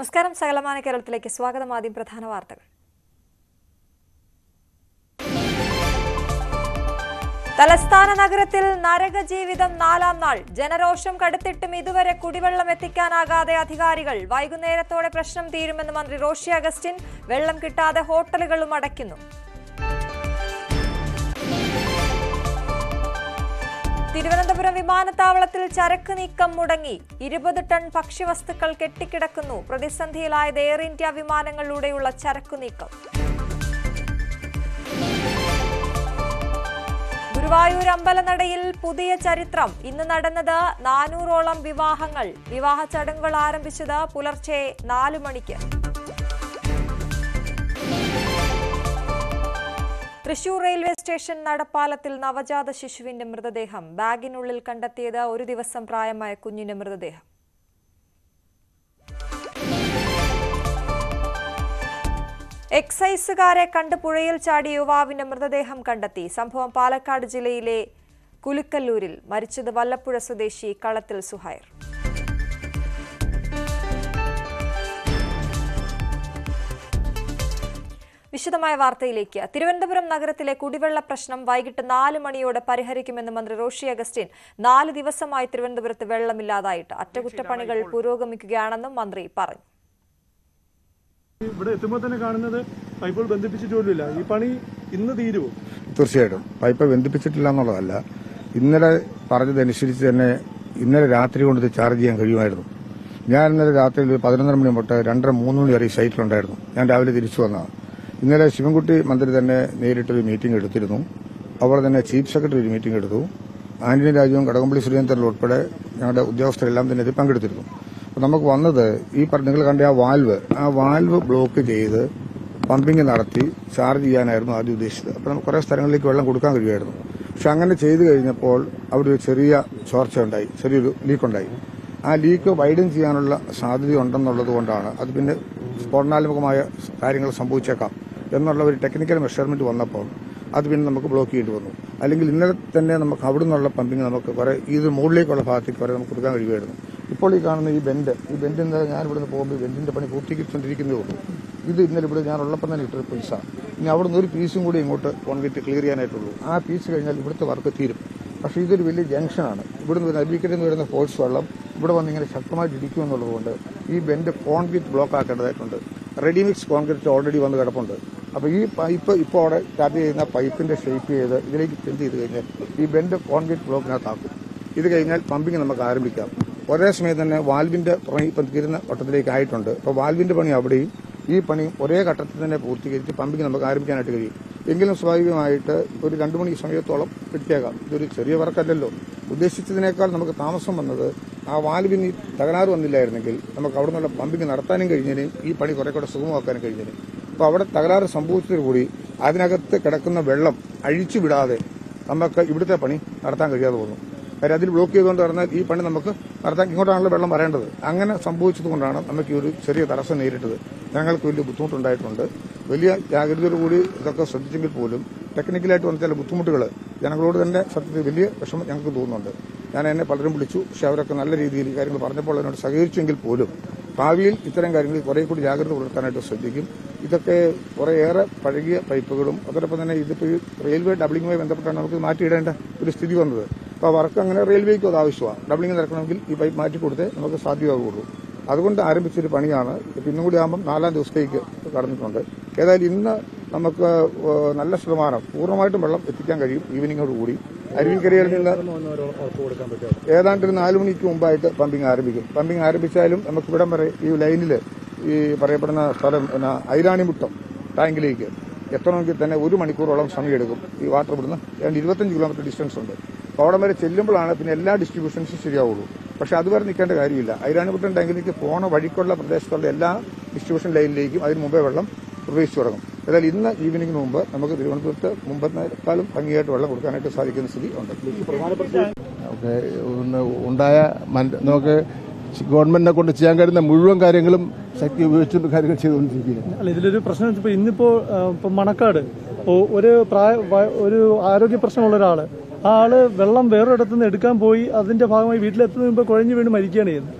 നമസ്കാരം. സകലമാന കേരളത്തിലേക്ക് സ്വാഗതം. ആദ്യം പ്രധാന വാർത്തകൾ. തലസ്ഥാന നഗരത്തിൽ നരക ജീവിതം നാലാം നാൾ. ജനരോഷം കടുത്തിട്ടും ഇതുവരെ കുടിവെള്ളം എത്തിക്കാനാകാതെ അധികാരികൾ വൈകുന്നേരത്തോടെ പ്രശ്നം തീരുമെന്ന് മന്ത്രി റോഷി അഗസ്റ്റിൻ വെള്ളം കിട്ടാതെ ഹോട്ടലുകളും അടയ്ക്കുന്നു. തിരുവനന്തപുരം വിമാനത്താവളത്തിൽ ചരക്ക് നീക്കം മുടങ്ങി. ഇരുപത് ടൺ ഭക്ഷ്യവസ്തുക്കൾ കെട്ടിക്കിടക്കുന്നു. പ്രതിസന്ധിയിലായത് എയർ ഇന്ത്യ വിമാനങ്ങളിലൂടെയുള്ള ചരക്കു നീക്കം. ഗുരുവായൂർ അമ്പലനടയിൽ പുതിയ ചരിത്രം. ഇന്ന് നടന്നത് നാനൂറോളം വിവാഹങ്ങൾ. വിവാഹ ചടങ്ങുകൾ ആരംഭിച്ചത് പുലർച്ചെ നാലു മണിക്ക്. തൃശൂർ റെയിൽവേ സ്റ്റേഷൻ നടപ്പാലത്തിൽ നവജാത ശിശുവിന്റെ മൃതദേഹം. ബാഗിനുള്ളിൽ കണ്ടെത്തിയത് ഒരു ദിവസം പ്രായമായ കുഞ്ഞിന്റെ മൃതദേഹം. എക്സൈസുകാരെ കണ്ട് പുഴയിൽ ചാടിയ യുവാവിന്റെ മൃതദേഹം കണ്ടെത്തി. സംഭവം പാലക്കാട് ജില്ലയിലെ കുലുക്കല്ലൂരിൽ. മരിച്ചത് വല്ലപ്പുഴ സ്വദേശി കളത്തിൽ സുഹൈർ. വിശദമായ വാർത്തയിലേക്ക്. തിരുവനന്തപുരം നഗരത്തിലെ കുടിവെള്ള പ്രശ്നം വൈകിട്ട് നാല് മണിയോടെ പരിഹരിക്കുമെന്ന് മന്ത്രി റോഷി അഗസ്റ്റിൻ. നാല് ദിവസമായി തിരുവനന്തപുരത്ത് വെള്ളമില്ലാതായിട്ട്. അറ്റകുറ്റപ്പണികൾ പുരോഗമിക്കുകയാണെന്നും മന്ത്രി പറഞ്ഞു. ഇവിടെ എത്തുമ്പോൾ തന്നെ കാണുന്നത് പൈപ്പുകൾ ബന്ധിപ്പിച്ചിട്ടില്ല ഈ പണി ഇന്ന് തീരുമോ തീർച്ചയായിട്ടും. പൈപ്പ് ബന്ധിപ്പിച്ചിട്ടില്ല എന്നുള്ളതല്ല. ഇന്നലെ പറഞ്ഞതനുസരിച്ച് തന്നെ ഇന്നലെ രാത്രി കൊണ്ട് ഇത് ചാർജ് ചെയ്യാൻ കഴിയുമായിരുന്നു. ഞാൻ ഇന്നലെ രാത്രി പതിനൊന്നര മണി തൊട്ട് രണ്ടര മൂന്ന് മണി വരെ ഈ സൈറ്റിലുണ്ടായിരുന്നു. ഞാൻ രാവിലെ തിരിച്ചു വന്നതാണ്. ഇന്നലെ ശിവൻകുട്ടി മന്ത്രി തന്നെ നേരിട്ടൊരു മീറ്റിംഗ് എടുത്തിരുന്നു. അവിടെ തന്നെ ചീഫ് സെക്രട്ടറി ഒരു മീറ്റിംഗ് എടുത്തു. ആന്റണി രാജുവും കടകംപള്ളി സുരേന്ദ്രൻ ഉൾപ്പെടെ ഞങ്ങളുടെ ഉദ്യോഗസ്ഥരെല്ലാം തന്നെ ഇതിൽ പങ്കെടുത്തിരുന്നു. അപ്പോൾ നമുക്ക് വന്നത് ഈ നിങ്ങൾ കണ്ട ആ വാൽവ് ആ വാൽവ് ബ്ലോക്ക് ചെയ്ത് പമ്പിംഗ് നടത്തി ചാർജ് ചെയ്യാനായിരുന്നു ആദ്യം ഉദ്ദേശിച്ചത്. അപ്പോൾ നമുക്ക് കുറേ സ്ഥലങ്ങളിലേക്ക് വെള്ളം കൊടുക്കാൻ കഴിയുമായിരുന്നു. പക്ഷെ അങ്ങനെ ചെയ്തു കഴിഞ്ഞപ്പോൾ അവിടെ ഒരു ചെറിയ ചോർച്ച ഉണ്ടായി ചെറിയൊരു ലീക്ക് ഉണ്ടായി. ആ ലീക്ക് വൈഡൻ ചെയ്യാനുള്ള സാധ്യത ഉണ്ടെന്നുള്ളത് കൊണ്ടാണ് അത് പിന്നെ സ്ഫോടനാത്മകമായ കാര്യങ്ങൾ സംഭവിച്ചേക്കാം. എന്നുള്ള ഒരു ടെക്നിക്കൽ മെഷർമെന്റ് വന്നപ്പോൾ അത് പിന്നെ നമുക്ക് ബ്ലോക്ക് ചെയ്യേണ്ടി വന്നു. അല്ലെങ്കിൽ ഇന്നലെ തന്നെ നമുക്ക് അവിടെ നിന്നുള്ള പമ്പിങ് നമുക്ക് കുറെ ഇത് മുകളിലേക്കുള്ള ഭാഗത്തേക്ക് വരെ നമുക്ക് കൊടുക്കാൻ കഴിയുമായിരുന്നു. ഇപ്പോൾ ഈ കാണുന്ന ഈ ബെൻഡ് ഈ ബെൻഡ് ഇന്നലെ ഞാൻ ഇവിടുന്ന് പോകുമ്പോൾ ബെൻഡിന്റെ പണി പൂർത്തീകരിച്ചുകൊണ്ടിരിക്കുന്നേ ഉള്ളൂ. ഇത് ഇന്നലെ ഇവിടെ ഞാൻ ഉള്ളപ്പം തന്നെ ഇട്ടൊരു പൈസ ഇനി അവിടുന്ന് ഒരു പീസും കൂടി ഇങ്ങോട്ട് കോൺക്രീറ്റ് ക്ലിയർ ചെയ്യാനായിട്ടുള്ളൂ. ആ പീസ് കഴിഞ്ഞാൽ ഇവിടുത്തെ വർക്ക് തീരും. പക്ഷേ ഇതൊരു വലിയ ജംഗ്ഷനാണ് ഇവിടുന്ന് വരുന്ന അബീക്കറ്റിൽ നിന്ന് വരുന്ന ഫോഴ്സ് വെള്ളം ഇവിടെ വന്ന് ഇങ്ങനെ ശക്തമായിട്ട് ഇടിക്കുമെന്നുള്ളതുകൊണ്ട് ഈ ബെൻഡ് കോൺക്രീറ്റ് ബ്ലോക്ക് ആക്കേണ്ടതായിട്ടുണ്ട്. റെഡിമിക്സ് കോൺക്രീറ്റ് ഓൾറെഡി വന്ന് കിടപ്പുണ്ട്. അപ്പോൾ ഈ പൈപ്പ് ഇപ്പോൾ അവിടെ ടാപ്പ് ചെയ്യുന്ന പൈപ്പിന്റെ ഷേപ്പ് ചെയ്ത് ഇതിലേക്ക് ചെന്ത് ചെയ്ത് കഴിഞ്ഞാൽ ഈ ബെൻഡ് കോൺക്രീറ്റ് ബ്ലോക്കിനകത്താക്കും ഇത് കഴിഞ്ഞാൽ പമ്പിങ് നമുക്ക് ആരംഭിക്കാം. ഒരേ സമയം തന്നെ വാൽവിന്റെ പണി ഇപ്പം തീരുന്ന ഘട്ടത്തിലേക്ക് ആയിട്ടുണ്ട്. അപ്പോൾ വാൽവിന്റെ പണി അവിടെയും ഈ പണി ഒരേ ഘട്ടത്തിൽ തന്നെ പൂർത്തീകരിച്ച് പമ്പിങ് നമുക്ക് ആരംഭിക്കാനായിട്ട് കഴിയും. എങ്കിലും സ്വാഭാവികമായിട്ട് ഒരു രണ്ടു മണി സമയത്തോളം എടുത്തേക്കാം ഇതൊരു ചെറിയ വർക്കല്ലല്ലോ. ഉദ്ദേശിച്ചതിനേക്കാൾ നമുക്ക് താമസം വന്നത് ആ വാൽവിന് തകരാറ് വന്നില്ലായിരുന്നെങ്കിൽ നമുക്ക് അവിടെ നിന്നുള്ള പമ്പിങ് നടത്താനും കഴിഞ്ഞതിനും ഈ പണി കുറെ കൂടെ സുഗമമാക്കാനും കഴിഞ്ഞതിനും. അപ്പോൾ അവിടെ തകരാറ് സംഭവിച്ചതോടുകൂടി അതിനകത്ത് കിടക്കുന്ന വെള്ളം അഴിച്ചു വിടാതെ നമുക്ക് ഇവിടുത്തെ പണി നടത്താൻ കഴിയാതെ പോകുന്നു. കാര്യം അതിൽ ബ്ലോക്ക് ചെയ്തുകൊണ്ട് പറഞ്ഞാൽ ഈ പണി നമുക്ക് നടത്താൻ ഇങ്ങോട്ടാണല്ലോ വെള്ളം വരേണ്ടത്. അങ്ങനെ സംഭവിച്ചതുകൊണ്ടാണ് നമുക്ക് ഈ ഒരു ചെറിയ തടസ്സം നേരിട്ടത്. ഞങ്ങൾക്ക് വലിയ ബുദ്ധിമുട്ടുണ്ടായിട്ടുണ്ട്. വലിയ ജാഗ്രതയോടുകൂടി ഇതൊക്കെ ശ്രദ്ധിച്ചെങ്കിൽ പോലും ടെക്നിക്കലായിട്ട് വന്ന ചില ബുദ്ധിമുട്ടുകൾ ജനങ്ങളോട് തന്നെ സത്യത്തിൽ വലിയ വിഷമം ഞങ്ങൾക്ക് തോന്നുന്നുണ്ട്. ഞാൻ എന്നെ പലരും വിളിച്ചു. പക്ഷെ അവരൊക്കെ നല്ല രീതിയിൽ കാര്യങ്ങൾ പറഞ്ഞപ്പോൾ അതിനോട് സഹകരിച്ചെങ്കിൽ പോലും ഭാവിയിൽ ഇത്തരം കാര്യങ്ങളിൽ കുറെ കൂടി ജാഗ്രത പുലർത്താനായിട്ട് ശ്രദ്ധിക്കും. ഇതൊക്കെ കുറേയേറെ പഴകിയ പൈപ്പുകളും അതോടൊപ്പം തന്നെ ഇതിപ്പോൾ റെയിൽവേ ഡബ്ലിങ്ങുമായി ബന്ധപ്പെട്ടാണ് നമുക്ക് മാറ്റിയിടേണ്ട ഒരു സ്ഥിതി വന്നത്. അപ്പോൾ വർക്ക് അങ്ങനെ റെയിൽവേക്കും അത് ആവശ്യമാണ് ഡബ്ലിങ് നടക്കണമെങ്കിൽ ഈ പൈപ്പ് മാറ്റി കൊടുത്തേ നമുക്ക് സാധ്യമാകുള്ളൂ അതുകൊണ്ട് ആരംഭിച്ചൊരു പണിയാണ്. ഇപ്പം ഇന്നും കൂടി ആകുമ്പം നാലാം ദിവസത്തേക്ക് കടന്നിട്ടുണ്ട്. ഏതായാലും ഇന്ന് നമുക്ക് നല്ല ശതമാനം പൂർണമായിട്ടും വെള്ളം എത്തിക്കാൻ കഴിയും ഈവനിങ്ങോട് കൂടി. അരുവിക്കരയിൽ നിന്ന് ഏതാണ്ട് ഒരു നാല് മണിക്ക് മുമ്പായിട്ട് പമ്പിംഗ് ആരംഭിക്കും. പമ്പിംഗ് ആരംഭിച്ചാലും നമുക്ക് ഇവിടം വരെ ഈ ലൈനിൽ ഈ പറയപ്പെടുന്ന സ്ഥലം പിന്നെ ഐരാണിമുട്ടം ടാങ്കിലേക്ക് എത്തണമെങ്കിൽ തന്നെ ഒരു മണിക്കൂറോളം സമയമെടുക്കും. ഈ വാട്ടർ ഇവിടുന്ന് ഏതാണ്ട് ഇരുപത്തഞ്ച് കിലോമീറ്റർ ഡിസ്റ്റൻസ് ഉണ്ട്. അവിടെ വരെ ചെല്ലുമ്പോഴാണ് പിന്നെ എല്ലാ ഡിസ്ട്രിബ്യൂഷൻസും ശരിയാവുള്ളൂ. പക്ഷെ അതുവരെ നിൽക്കേണ്ട കാര്യമില്ല. ഐരാണിപുട്ടൻ ടാങ്കിലേക്ക് പോണ വഴിക്കുള്ള പ്രദേശത്തുള്ള എല്ലാ ഡിസ്ട്രിബ്യൂഷൻ ലൈനിലേക്കും അതിന് മുമ്പേ വെള്ളം പ്രവേശിച്ചു തുടങ്ങും. എന്നാൽ ഇന്ന് ഈവനിങ്ങിന് മുമ്പ് നമുക്ക് തിരുവനന്തപുരത്ത് മുമ്പത്തേക്കാളും ഭംഗിയായിട്ട് വെള്ളം കൊടുക്കാനായിട്ട് സാധിക്കുന്ന സ്ഥിതി ഉണ്ട്. ഒക്കെ ഉണ്ടായ നമുക്ക് ഗവൺമെന്റിനെ കൊണ്ട് ചെയ്യാൻ കഴിയുന്ന മുഴുവൻ കാര്യങ്ങളും ശക്തി ഉപയോഗിച്ചുകൊണ്ട് കാര്യങ്ങൾ ചെയ്തുകൊണ്ടിരിക്കുകയാണ്. അല്ല ഇതിലൊരു പ്രശ്നം ഇപ്പൊ ഇന്നിപ്പോ മണക്കാട്. ഒരു പ്രായ ഒരു ആരോഗ്യ പ്രശ്നമുള്ള ഒരാൾ. ആൾ വെള്ളം വേറൊരിടത്തു നിന്ന് എടുക്കാൻ പോയി അതിന്റെ ഭാഗമായി വീട്ടിലെത്തുന്ന മുമ്പ് കുഴഞ്ഞു വീണ് മരിക്കുകയാണ് ചെയ്യുന്നത്.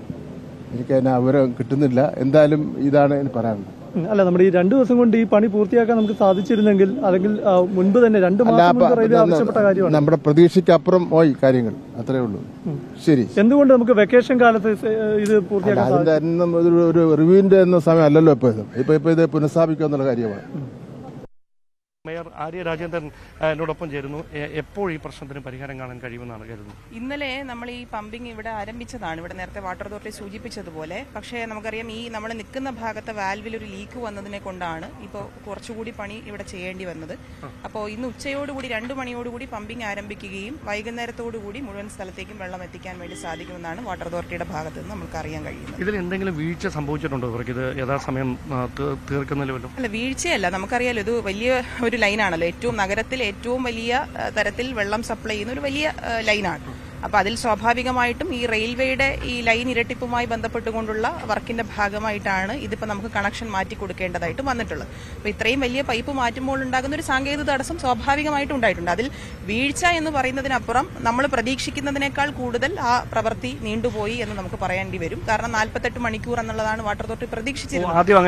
എനിക്ക് അതിന് വിവരം കിട്ടുന്നില്ല. എന്തായാലും ഇതാണ് എനിക്ക് പറയാനുള്ളത്. അല്ല നമ്മുടെ ഈ രണ്ടു ദിവസം കൊണ്ട് ഈ പണി പൂർത്തിയാക്കാൻ നമുക്ക് സാധിച്ചിരുന്നെങ്കിൽ അല്ലെങ്കിൽ മുൻപ് തന്നെ രണ്ട് മാസം റെയിൽവേ ആവശ്യപ്പെട്ട കാര്യമാണ്. നമ്മുടെ പ്രതീക്ഷയ്ക്കപ്പുറം പോയി കാര്യങ്ങൾ. അത്രേ ഉള്ളൂ. ശരി. എന്തുകൊണ്ട് നമുക്ക് വെക്കേഷൻ കാലത്ത് ഇത് പൂർത്തിയാക്കാൻ ഒരു റിവ്യൂന്റെ റിവ്യൂവിന്റെ സമയം അല്ലല്ലോ ഇപ്പൊ ഇത്. ഇപ്പൊ ഇപ്പൊ ഇത് പുനഃസ്ഥാപിക്കുക എന്നുള്ള കാര്യമാണ് മേയർ ആര്യ രാജേന്ദ്രൻ എന്നോടൊപ്പം ചേരുന്നു. എപ്പോൾ ഈ പ്രശ്നത്തിന് പരിഹാരം കാണാൻ കഴിയുമെന്നാണ് കരുതുന്നത്? ഇന്നലെ നമ്മൾ ഈ പമ്പിംഗ് ഇവിടെ ആരംഭിച്ചതാണ്. ഇവിടെ നേരത്തെ വാട്ടർ അതോറിറ്റി സൂചിപ്പിച്ചതുപോലെ. പക്ഷേ നമുക്കറിയാം ഈ നമ്മൾ നിൽക്കുന്ന ഭാഗത്തെ വാൽവിൽ ഒരു ലീക്ക് വന്നതിനെ കൊണ്ടാണ് ഇപ്പോൾ കുറച്ചുകൂടി പണി ഇവിടെ ചെയ്യേണ്ടി വന്നത്. അപ്പോൾ ഇന്ന് ഉച്ചയോടുകൂടി രണ്ട് മണിയോടുകൂടി പമ്പിംഗ് ആരംഭിക്കുകയും വൈകുന്നേരത്തോടുകൂടി മുഴുവൻ സ്ഥലത്തേക്കും വെള്ളം എത്തിക്കാൻ വേണ്ടി സാധിക്കുമെന്നാണ് വാട്ടർ അതോറിറ്റിയുടെ ഭാഗത്ത് നിന്ന് നമുക്ക് അറിയാൻ കഴിയുന്നത്. ഇതിൽ എന്തെങ്കിലും വീഴ്ച സംഭവിച്ചിട്ടുണ്ടോ? ഇവർക്ക് ഇത് യഥാസമയം തീർക്കുന്നില്ല തീർക്കുന്നതിൽ അല്ല വീഴ്ചയല്ല. നമുക്കറിയാലോ ഇത് വലിയ ഒരു ലൈനാണല്ലോ. ഏറ്റവും നഗരത്തിൽ ഏറ്റവും വലിയ തരത്തിൽ വെള്ളം സപ്ലൈ ചെയ്യുന്ന ഒരു വലിയ ലൈനാണ്. അപ്പൊ അതിൽ സ്വാഭാവികമായിട്ടും ഈ റെയിൽവേയുടെ ഈ ലൈൻ ഇരട്ടിപ്പുമായി ബന്ധപ്പെട്ടുകൊണ്ടുള്ള വർക്കിന്റെ ഭാഗമായിട്ടാണ് ഇതിപ്പോ നമുക്ക് കണക്ഷൻ മാറ്റി കൊടുക്കേണ്ടതായിട്ട് വന്നിട്ടുള്ളത്. അപ്പൊ ഇത്രയും വലിയ പൈപ്പ് മാറ്റുമ്പോൾ ഉണ്ടാകുന്ന ഒരു സാങ്കേതിക തടസ്സം സ്വാഭാവികമായിട്ടും ഉണ്ടായിട്ടുണ്ട്. അതിൽ വീഴ്ച എന്ന് പറയുന്നതിനപ്പുറം നമ്മൾ പ്രതീക്ഷിക്കുന്നതിനേക്കാൾ കൂടുതൽ ആ പ്രവൃത്തി നീണ്ടുപോയി എന്ന് നമുക്ക് പറയേണ്ടി വരും. കാരണം നാൽപ്പത്തെട്ട് മണിക്കൂർ എന്നുള്ളതാണ് വാട്ടർ അതോറിറ്റി പ്രതീക്ഷിച്ചിരുന്നത്. ആദ്യം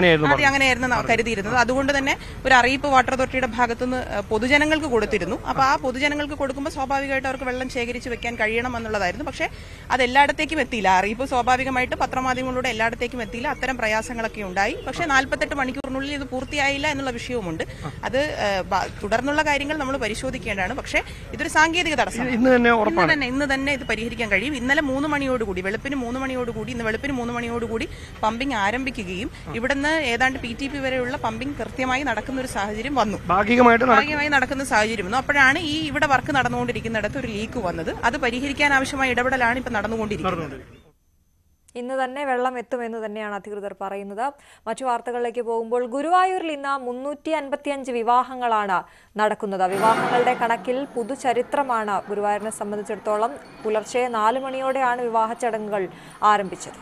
അങ്ങനെയായിരുന്നു കരുതിയിരുന്നത്. അതുകൊണ്ട് തന്നെ ഒരു അറിയിപ്പ് വാട്ടർ അതോറിറ്റിയുടെ ഭാഗത്തുനിന്ന് പൊതുജനങ്ങൾക്ക് കൊടുത്തിരുന്നു. അപ്പൊ ആ പൊതുജനങ്ങൾക്ക് കൊടുക്കുമ്പോൾ സ്വാഭാവികമായിട്ട് അവർക്ക് വെള്ളം ശേഖരിച്ച് വെക്കാൻ കഴിയണം എന്നുള്ളതായിരുന്നു പക്ഷേ അത് എല്ലായിടത്തേക്കും എത്തിയില്ല. അറിയിപ്പ് സ്വാഭാവികമായിട്ട് പത്രമാധ്യമങ്ങളിലൂടെ എല്ലായിടത്തേക്കും എത്തിയില്ല. അത്തരം പ്രയാസങ്ങളൊക്കെ ഉണ്ടായി. പക്ഷേ നാൽപ്പത്തെട്ട് മണിക്കൂറിനുള്ളിൽ ഇത് പൂർത്തിയായില്ല എന്നുള്ള വിഷയവുമുണ്ട്. അത് തുടർന്നുള്ള കാര്യങ്ങൾ നമ്മൾ പരിശോധിക്കേണ്ടതാണ്. പക്ഷേ ഇതൊരു സാങ്കേതിക തടസ്സം. ഇന്ന് തന്നെ ഇന്ന് തന്നെ ഇത് പരിഹരിക്കാൻ കഴിയും. ഇന്നലെ മൂന്ന് മണിയോടുകൂടി വെളുപ്പിന് മൂന്ന് മണിയോടുകൂടി ഇന്ന് വെളുപ്പിന് മൂന്ന് മണിയോടുകൂടി പമ്പിംഗ് ആരംഭിക്കുകയും ഇവിടുന്ന് ഏതാണ്ട് പി ടി പി വരെയുള്ള പമ്പിംഗ് കൃത്യമായി നടക്കുന്ന ഒരു സാഹചര്യം വന്നു. ഭാഗികമായി നടക്കുന്ന സാഹചര്യം വന്നു. അപ്പോഴാണ് ഈ ഇവിടെ വർക്ക് നടന്നുകൊണ്ടിരിക്കുന്നിടത്ത് ഒരു ലീക്ക് വന്നത്. അത് പരിഹരിക്കാൻ ആവശ്യമായ ഇടപെടലാണ് ഇപ്പൊ നടന്നുകൊണ്ടിരിക്കുന്നത്. ഇന്ന് തന്നെ വെള്ളം എത്തുമെന്ന് തന്നെയാണ് അധികൃതർ പറയുന്നത്. മറ്റു വാർത്തകളിലേക്ക് പോകുമ്പോൾ ഗുരുവായൂരിൽ ഇന്ന് മുന്നൂറ്റി അൻപത്തിയഞ്ച് വിവാഹങ്ങളാണ് നടക്കുന്നത്. വിവാഹങ്ങളുടെ കണക്കിൽ പുതുചരിത്രമാണ് ഗുരുവായൂരിനെ സംബന്ധിച്ചിടത്തോളം പുലർച്ചെ നാല് മണിയോടെയാണ് വിവാഹ ചടങ്ങുകൾ ആരംഭിച്ചത്.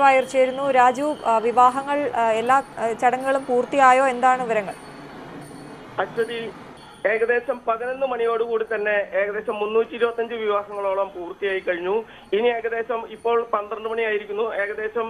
ഗുരുവായൂർ ചേരുന്നു. രാജു വിവാഹങ്ങൾ എല്ലാ ചടങ്ങുകളും പൂർത്തിയായോ? എന്താണ് വിവരങ്ങൾ? അശ്വതി ഏകദേശം പതിനൊന്ന് മണിയോടുകൂടി തന്നെ ഏകദേശം മുന്നൂറ്റി ഇരുപത്തഞ്ച് വിവാഹങ്ങളോളം പൂർത്തിയായി കഴിഞ്ഞു. ഇനി ഏകദേശം ഇപ്പോൾ പന്ത്രണ്ട് മണിയായിരിക്കുന്നു. ഏകദേശം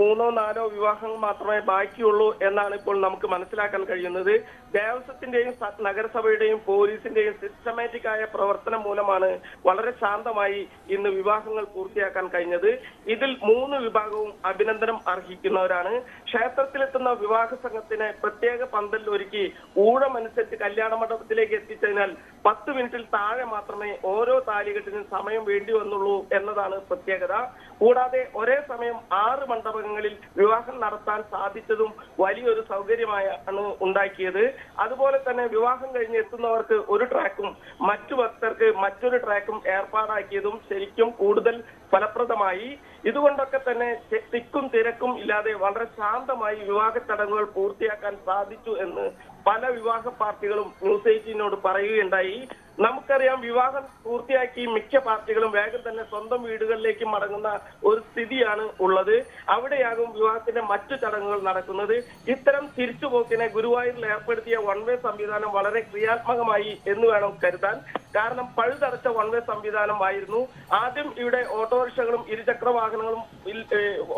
മൂന്നോ നാലോ വിവാഹങ്ങൾ മാത്രമേ ബാക്കിയുള്ളൂ എന്നാണ് ഇപ്പോൾ നമുക്ക് മനസ്സിലാക്കാൻ കഴിയുന്നത്. ദേവസ്വത്തിന്റെയും നഗരസഭയുടെയും പോലീസിന്റെയും സിസ്റ്റമാറ്റിക് ആയ പ്രവർത്തനം മൂലമാണ് വളരെ ശാന്തമായി ഇന്ന് വിവാഹങ്ങൾ പൂർത്തിയാക്കാൻ കഴിഞ്ഞത്. ഇതിൽ മൂന്ന് വിഭാഗവും അഭിനന്ദനം അർഹിക്കുന്നവരാണ്. ക്ഷേത്രത്തിലെത്തുന്ന വിവാഹ സംഘത്തിന് പ്രത്യേക പന്തൽ ഒരുക്കി ഊഴമനുസരിച്ച് കല്യാണ മണ്ഡപത്തിലേക്ക് എത്തിച്ചതിനാൽ പത്ത് മിനിറ്റിൽ താഴെ മാത്രമേ ഓരോ താലികെട്ടിനും സമയം വേണ്ടി വന്നുള്ളൂ എന്നതാണ് പ്രത്യേകത. കൂടാതെ ഒരേ സമയം ആറ് മണ്ഡപങ്ങളിൽ വിവാഹം നടത്താൻ സാധിച്ചതും വലിയൊരു സൗകര്യമായാണ് ഉണ്ടാക്കിയത്. അതുപോലെ തന്നെ വിവാഹം കഴിഞ്ഞ് എത്തുന്നവർക്ക് ഒരു ട്രാക്കും മറ്റു ഭക്തർക്ക് മറ്റൊരു ട്രാക്കും ഏർപ്പാടാക്കിയതും ശരിക്കും കൂടുതൽ ഫലപ്രദമായി. ഇതുകൊണ്ടൊക്കെ തന്നെ തിക്കും തിരക്കും ഇല്ലാതെ വളരെ ശാന്തമായി വിവാഹ ചടങ്ങുകൾ പൂർത്തിയാക്കാൻ സാധിച്ചു എന്ന് പല വിവാഹ പാർട്ടികളും ന്യൂസ് എയ്റ്റീനോട് പറയുകയുണ്ടായി. നമുക്കറിയാം വിവാഹം പൂർത്തിയാക്കി മിക്ക പാർട്ടികളും വേഗം തന്നെ സ്വന്തം വീടുകളിലേക്ക് മടങ്ങുന്ന ഒരു സ്ഥിതിയാണ് ഉള്ളത്. അവിടെയാകും വിവാഹത്തിന്റെ മറ്റു ചടങ്ങുകൾ നടക്കുന്നത്. ഇത്തരം തിരിച്ചുപോക്കിനെ ഗുരുവായൂരിൽ ഏർപ്പെടുത്തിയ വൺ വേ സംവിധാനം വളരെ ക്രിയാത്മകമായി എന്ന് വേണം കരുതാൻ. കാരണം പഴുതടച്ച വൺ വേ സംവിധാനമായിരുന്നു. ആദ്യം ഇവിടെ ഓട്ടോറിക്ഷകളും ഇരുചക്ര വാഹനങ്ങളും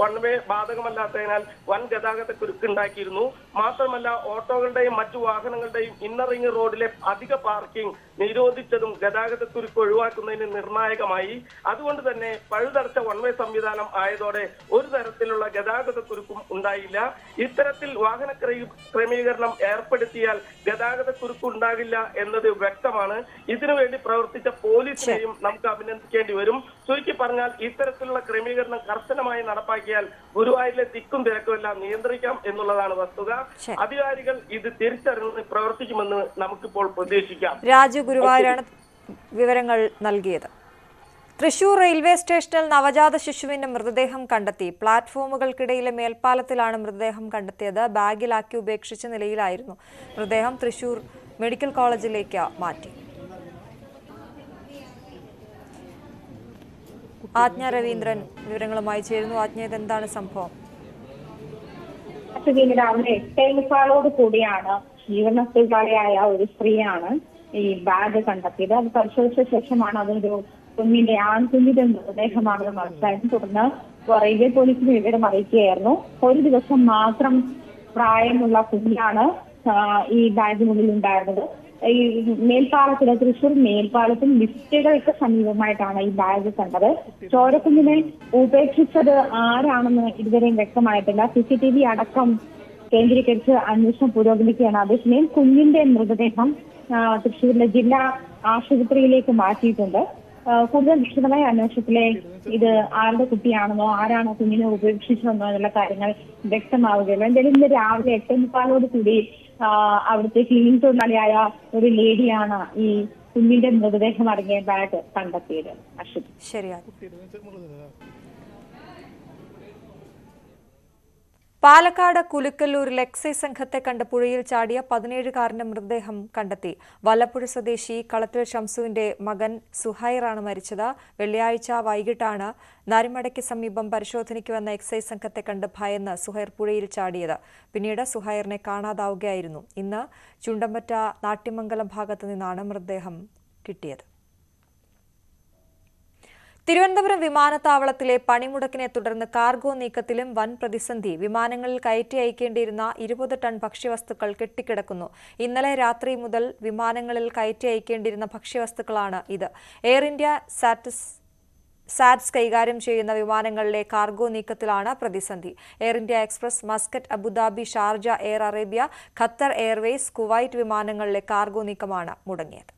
വൺ വേ ബാധകമല്ലാത്തതിനാൽ വൻ ഗതാഗത കുരുക്കുണ്ടാക്കിയിരുന്നു മാത്രമല്ല ഓട്ടോകളുടെയും മറ്റു വാഹനങ്ങളുടെയും ഇന്നർ റിംഗ് റോഡിലെ അധിക പാർക്കിംഗ് നിരോധിച്ചതും ഗതാഗത കുരുക്ക് ഒഴിവാക്കുന്നതിന് നിർണായകമായി. അതുകൊണ്ട് തന്നെ പഴുതടച്ച വൺവേ സംവിധാനം ആയതോടെ ഒരു തരത്തിലുള്ള ഗതാഗത കുരുക്കും ഉണ്ടായില്ല. ഇത്തരത്തിൽ വാഹന ക്രമീകരണം ഏർപ്പെടുത്തിയാൽ ഗതാഗത കുരുക്ക് ഉണ്ടാകില്ല എന്നത് വ്യക്തമാണ്. ഇതിനുവേണ്ടി പ്രവർത്തിച്ച പോലീസിനെയും നമുക്ക് അഭിനന്ദിക്കേണ്ടി വരും. ചുരുക്കി പറഞ്ഞാൽ ഇത്തരത്തിലുള്ള ക്രമീകരണം കർശനമായി നടപ്പാക്കിയാൽ ഗുരുവായൂരിലെ തിക്കും തിരക്കും എല്ലാം നിയന്ത്രിക്കാം എന്നുള്ളതാണ് വസ്തുത. അധികാരികൾ ഇത് തിരിച്ചറിഞ്ഞ് പ്രവർത്തിക്കുമെന്ന് നമുക്കിപ്പോൾ പ്രതീക്ഷിക്കാം. രാജു ഗുരുവായൂരാണ് വിവരങ്ങൾ നൽകിയത്. തൃശൂർ റെയിൽവേ സ്റ്റേഷനിൽ നവജാത ശിശുവിന്റെ മൃതദേഹം കണ്ടെത്തി. പ്ലാറ്റ്ഫോമുകൾക്കിടയിലെ മേൽപ്പാലത്തിലാണ് മൃതദേഹം കണ്ടെത്തിയത്. ബാഗിലാക്കി ഉപേക്ഷിച്ച നിലയിലായിരുന്നു മൃതദേഹം തൃശൂർ മെഡിക്കൽ കോളേജിലേക്ക് മാറ്റി. ആജ്ഞ രവീന്ദ്രൻ വിവരങ്ങളുമായി ചേരുന്നു. ആജ്ഞ ഇതെന്താണ് സംഭവം? രാവിലെ എട്ടേ മുക്കാലോട് കൂടിയാണ് ജീവനത്തൊഴിലാളിയായ ഒരു സ്ത്രീയാണ് ഈ ബാഗ് കണ്ടെത്തിയത്. അത് പരിശോധിച്ച ശേഷമാണ് അതൊരു കുഞ്ഞിന്റെ ആൺകുഞ്ഞിന്റെ മൃതദേഹമാണെന്ന് മനസ്സിലായത്. തുടർന്ന് റെയിൽവേ പോലീസിന് വിവരം അറിയിക്കുകയായിരുന്നു. ഒരു ദിവസം മാത്രം പ്രായമുള്ള കുഞ്ഞാണ് ഈ ബാഗിനുള്ളിൽ ഉണ്ടായിരുന്നത്. ഈ മേൽപ്പാലത്തിലെ തൃശൂർ മേൽപ്പാലത്തും ലിഫ്റ്റുകൾക്ക് സമീപമായിട്ടാണ് ഈ ബാഗ് കണ്ടത്. ചോരക്കുഞ്ഞിനെ ഉപേക്ഷിച്ചത് ആരാണെന്ന് ഇതുവരെയും വ്യക്തമായിട്ടില്ല. സി സി ടി വി അടക്കം കേന്ദ്രീകരിച്ച് അന്വേഷണം പുരോഗമിക്കുകയാണ്. അതേസമയം കുഞ്ഞിന്റെ മൃതദേഹം തൃശൂരിലെ ജില്ലാ ആശുപത്രിയിലേക്ക് മാറ്റിയിട്ടുണ്ട്. കൂടുതൽ വിശദമായ അന്വേഷണത്തിലെ ഇത് ആരുടെ കുട്ടിയാണെന്നോ ആരാണോ കുഞ്ഞിനെ ഉപേക്ഷിച്ചതെന്നോ എന്നുള്ള കാര്യങ്ങൾ വ്യക്തമാവുകയുള്ളൂ. എന്തായാലും ഇന്ന് രാവിലെ എട്ടേ മുക്കാലോട് കൂടി അവിടുത്തെ ക്ലീനിംഗ് തൊഴിലാളിയായ ഒരു ലേഡിയാണ് ഈ കുഞ്ഞിന്റെ മൃതദേഹം അടങ്ങിയ ബാഗ് കണ്ടെത്തിയത്. അശ്വതി ശരിയാണ്. പാലക്കാട് കുലുക്കല്ലൂരിൽ എക്സൈസ് സംഘത്തെ കണ്ട് പുഴയിൽ ചാടിയ പതിനേഴുകാരന്റെ മൃതദേഹം കണ്ടെത്തി. വല്ലപ്പുഴ സ്വദേശി കളത്തിൽ ഷംസുവിന്റെ മകൻ സുഹൈറാണ് മരിച്ചത്. വെള്ളിയാഴ്ച വൈകിട്ടാണ് നരിമടയ്ക്ക് സമീപം പരിശോധനയ്ക്ക് വന്ന എക്സൈസ് സംഘത്തെ കണ്ട് ഭയന്ന് സുഹൈർ പുഴയിൽ ചാടിയത്. പിന്നീട് സുഹൈറിനെ കാണാതാവുകയായിരുന്നു. ഇന്ന് ചുണ്ടമ്പറ്റ നാട്യമംഗലം ഭാഗത്തു നിന്നാണ് മൃതദേഹം കിട്ടിയത്. തിരുവനന്തപുരം വിമാനത്താവളത്തിലെ പണിമുടക്കിനെ തുടർന്ന് കാർഗോ നീക്കത്തിലും വൻ പ്രതിസന്ധി. വിമാനങ്ങളിൽ കയറ്റി അയക്കേണ്ടിയിരുന്ന ഇരുപത് ടൺ ഭക്ഷ്യവസ്തുക്കൾ കെട്ടിക്കിടക്കുന്നു. ഇന്നലെ രാത്രി മുതൽ വിമാനങ്ങളിൽ കയറ്റി അയക്കേണ്ടിയിരുന്ന ഭക്ഷ്യവസ്തുക്കളാണ് ഇത്. എയർ ഇന്ത്യ സാറ്റസ് സാറ്റ്സ് കൈകാര്യം ചെയ്യുന്ന വിമാനങ്ങളിലെ കാർഗോ നീക്കത്തിലാണ് പ്രതിസന്ധി. Air India Express Muscat Abu Dhabi Sharjah Air Arabia Qatar Airways Kuwait വിമാനങ്ങളിലെ cargo നീക്കമാണ് മുടങ്ങിയത്.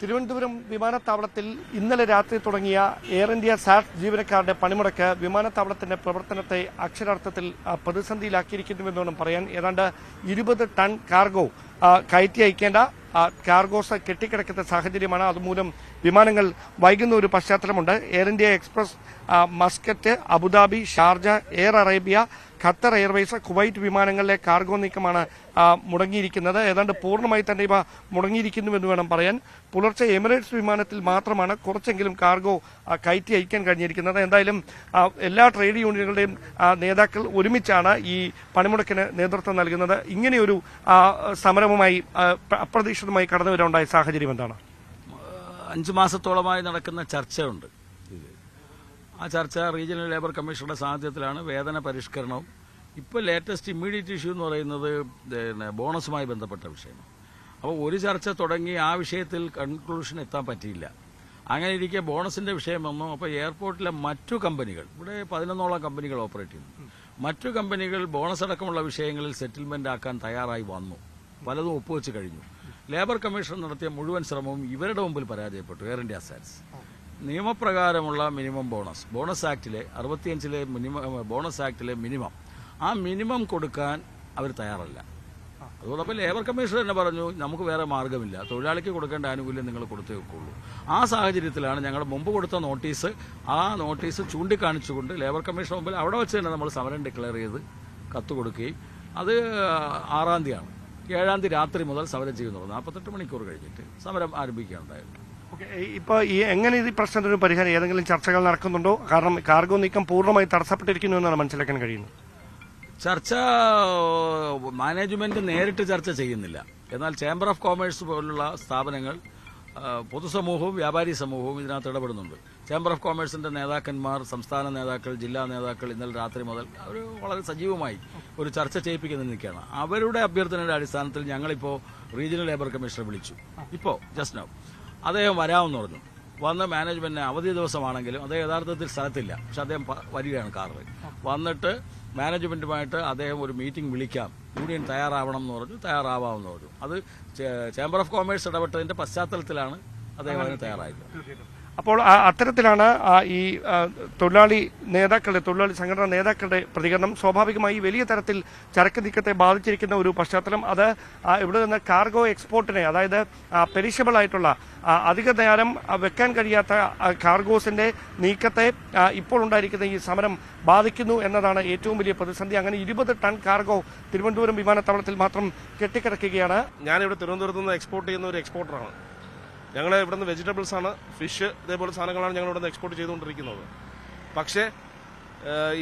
തിരുവനന്തപുരം വിമാനത്താവളത്തിൽ ഇന്നലെ രാത്രി തുടങ്ങിയ എയർ ഇന്ത്യ സാറ്റ് ജീവനക്കാരുടെ പണിമുടക്ക് വിമാനത്താവളത്തിന്റെ പ്രവർത്തനത്തെ അക്ഷരാർത്ഥത്തിൽ പ്രതിസന്ധിയിലാക്കിയിരിക്കുന്നുവെന്ന് പറയാൻ ഏതാണ്ട് ഇരുപത് ടൺ കാർഗോ കയറ്റി അയക്കേണ്ട കാർഗോസ് കെട്ടിക്കിടക്കുന്ന സാഹചര്യമാണ്. അതുമൂലം വിമാനങ്ങൾ വൈകുന്ന ഒരു പശ്ചാത്തലമുണ്ട്. Air India Express Muscat Abu Dhabi Sharjah Air Arabia Qatar Airways Kuwait വിമാനങ്ങളിലെ cargo നീക്കമാണ് മുടങ്ങിയിരിക്കുന്നത്. ഏതാണ്ട് പൂർണമായി തന്നെ ഇവ മുടങ്ങിയിരിക്കുന്നുവെന്ന് വേണം പറയാൻ. പുലർച്ചെ എമിറേറ്റ്സ് വിമാനത്തിൽ മാത്രമാണ് കുറച്ചെങ്കിലും കാർഗോ കയറ്റി അയക്കാൻ കഴിഞ്ഞിരിക്കുന്നത്. എന്തായാലും എല്ലാ ട്രേഡ് യൂണിയനുകളുടെയും നേതാക്കൾ ഒരുമിച്ചാണ് ഈ പണിമുടക്കിന് നേതൃത്വം നൽകുന്നത്. ഇങ്ങനെയൊരു സമരവുമായി അപ്രതീക്ഷിതമായി കടന്നു വരാനുണ്ടായ സാഹചര്യം എന്താണ്? അഞ്ചു മാസത്തോളമായി നടക്കുന്ന ചർച്ചയുണ്ട്. ആ ചർച്ച റീജിയണൽ ലേബർ കമ്മീഷണറുടെ സാന്നിധ്യത്തിലാണ് വേതന പരിഷ്കരണവും. ഇപ്പോൾ ലേറ്റസ്റ്റ് ഇമ്മീഡിയറ്റ് ഇഷ്യൂ എന്ന് പറയുന്നത് പിന്നെ ബോണസുമായി ബന്ധപ്പെട്ട വിഷയമാണ്. അപ്പോൾ ഒരു ചർച്ച തുടങ്ങി ആ വിഷയത്തിൽ കൺക്ലൂഷൻ എത്താൻ പറ്റിയില്ല. അങ്ങനെ ഇരിക്കെ ബോണസിന്റെ വിഷയം വന്നു. അപ്പോൾ എയർപോർട്ടിലെ മറ്റു കമ്പനികൾ ഇവിടെ പതിനൊന്നോളം കമ്പനികൾ ഓപ്പറേറ്റ് ചെയ്യുന്നു. മറ്റു കമ്പനികൾ ബോണസ് അടക്കമുള്ള വിഷയങ്ങളിൽ സെറ്റിൽമെന്റ് ആക്കാൻ തയ്യാറായി വന്നു. പലതും ഒപ്പുവെച്ച് കഴിഞ്ഞു. ലേബർ കമ്മീഷൻ നടത്തിയ മുഴുവൻ ശ്രമവും ഇവരുടെ മുമ്പിൽ പരാജയപ്പെട്ടു. എയർ ഇന്ത്യ സാറ്റ്സ് നിയമപ്രകാരമുള്ള മിനിമം ബോണസ്. ബോണസ് ആക്ടിലെ അറുപത്തിയഞ്ചിലെ മിനിമം ബോണസ് ആക്ടിലെ മിനിമം. ആ മിനിമം കൊടുക്കാൻ അവർ തയ്യാറല്ല. അതോടൊപ്പം ലേബർ കമ്മീഷൻ തന്നെ പറഞ്ഞു നമുക്ക് വേറെ മാർഗമില്ല തൊഴിലാളിക്ക് കൊടുക്കേണ്ട ആനുകൂല്യം നിങ്ങൾ കൊടുത്തേ വെക്കുള്ളൂ ആ സാഹചര്യത്തിലാണ് ഞങ്ങൾ മുമ്പ് കൊടുത്ത നോട്ടീസ് ആ നോട്ടീസ് ചൂണ്ടിക്കാണിച്ചുകൊണ്ട് ലേബർ കമ്മീഷൻ മുമ്പിൽ അവിടെ വെച്ച് തന്നെ നമ്മൾ സമരം ഡിക്ലെയർ ചെയ്ത് കത്ത് കൊടുക്കുകയും. അത് ആറാം തീയതിയാണ്. ഏഴാം തീയതി രാത്രി മുതൽ സമരം ചെയ്യുന്നുള്ളൂ. നാൽപ്പത്തെട്ട് മണിക്കൂർ കഴിഞ്ഞിട്ട് സമരം ആരംഭിക്കുകയുണ്ടായിരുന്നു ഇപ്പോൾ ഈ എങ്ങനെ ഈ പ്രശ്നത്തിന് ഒരു പരിഹാരം ഏതെങ്കിലും ചർച്ചകൾ നടക്കുന്നുണ്ടോ? കാരണം കാർഗോ നീക്കം പൂർണമായി തടസ്സപ്പെട്ടിരിക്കുന്നു എന്നാണ് മനസ്സിലാക്കാൻ കഴിയുന്നത്. ചർച്ച മാനേജ്മെന്റ് നേരിട്ട് ചർച്ച ചെയ്യുന്നില്ല. എന്നാൽ ചേംബർ ഓഫ് കോമേഴ്സ് പോലുള്ള സ്ഥാപനങ്ങൾ പൊതുസമൂഹവും വ്യാപാരി സമൂഹവും ഇതിനകത്ത് ഇടപെടുന്നുണ്ട്. ചേംബർ ഓഫ് കോമേഴ്സിന്റെ നേതാക്കന്മാർ സംസ്ഥാന നേതാക്കൾ ജില്ലാ നേതാക്കൾ ഇന്നലെ രാത്രി മുതൽ അവർ വളരെ സജീവമായി ഒരു ചർച്ച ചെയ്യിപ്പിക്കുന്ന നിൽക്കുകയാണ് അവരുടെ അഭ്യർത്ഥനയുടെ അടിസ്ഥാനത്തിൽ ഞങ്ങളിപ്പോൾ റീജിയണൽ ലേബർ കമ്മീഷണർ വിളിച്ചു. ഇപ്പോൾ ജസ്റ്റ് നൗ അദ്ദേഹം വരാമെന്ന് പറഞ്ഞു. വന്ന മാനേജ്മെന്റിന് അവധി ദിവസമാണെങ്കിലും അദ്ദേഹം യഥാർത്ഥത്തിൽ സ്ഥലത്തില്ല. പക്ഷെ അദ്ദേഹം വരികയാണ് കാറിൽ വന്നിട്ട് മാനേജ്മെന്റുമായിട്ട് അദ്ദേഹം ഒരു മീറ്റിംഗ് വിളിക്കാം. യൂണിയൻ തയ്യാറാവണം എന്ന് പറഞ്ഞു തയ്യാറാവാമെന്ന് പറഞ്ഞു. അത് ചേംബർ ഓഫ് കോമേഴ്സ് ഇടപെട്ടതിന്റെ പശ്ചാത്തലത്തിലാണ് അദ്ദേഹം അതിന് തയ്യാറായത്. അപ്പോൾ അത്തരത്തിലാണ് ഈ തൊഴിലാളി നേതാക്കളുടെ തൊഴിലാളി സംഘടനാ നേതാക്കളുടെ പ്രതികരണം സ്വാഭാവികമായി വലിയ തരത്തിൽ ചരക്ക് നീക്കത്തെ ബാധിച്ചിരിക്കുന്ന ഒരു പശ്ചാത്തലം. അത് ഇവിടെ നിന്ന് കാർഗോ എക്സ്പോർട്ടിനെ അതായത് പെരിഷബിൾ ആയിട്ടുള്ള അധിക നേരം വെക്കാൻ കഴിയാത്ത കാർഗോസിന്റെ നീക്കത്തെ ഇപ്പോൾ ഉണ്ടായിരിക്കുന്ന ഈ സമരം ബാധിക്കുന്നു എന്നതാണ് ഏറ്റവും വലിയ പ്രതിസന്ധി. അങ്ങനെ ഇരുപത് ടൺ കാർഗോ തിരുവനന്തപുരം വിമാനത്താവളത്തിൽ മാത്രം കെട്ടിക്കിടക്കുകയാണ്. ഞാനിവിടെ തിരുവനന്തപുരത്ത് നിന്ന് എക്സ്പോർട്ട് ചെയ്യുന്ന ഒരു എക്സ്പോർട്ടറാണ്. ഞങ്ങൾ ഇവിടുന്ന് വെജിറ്റബിൾസ് ആണ് ഫിഷ് ഇതേപോലെ സാധനങ്ങളാണ് ഞങ്ങൾ ഇവിടുന്ന് എക്സ്പോർട്ട് ചെയ്തുകൊണ്ടിരിക്കുന്നത്. പക്ഷേ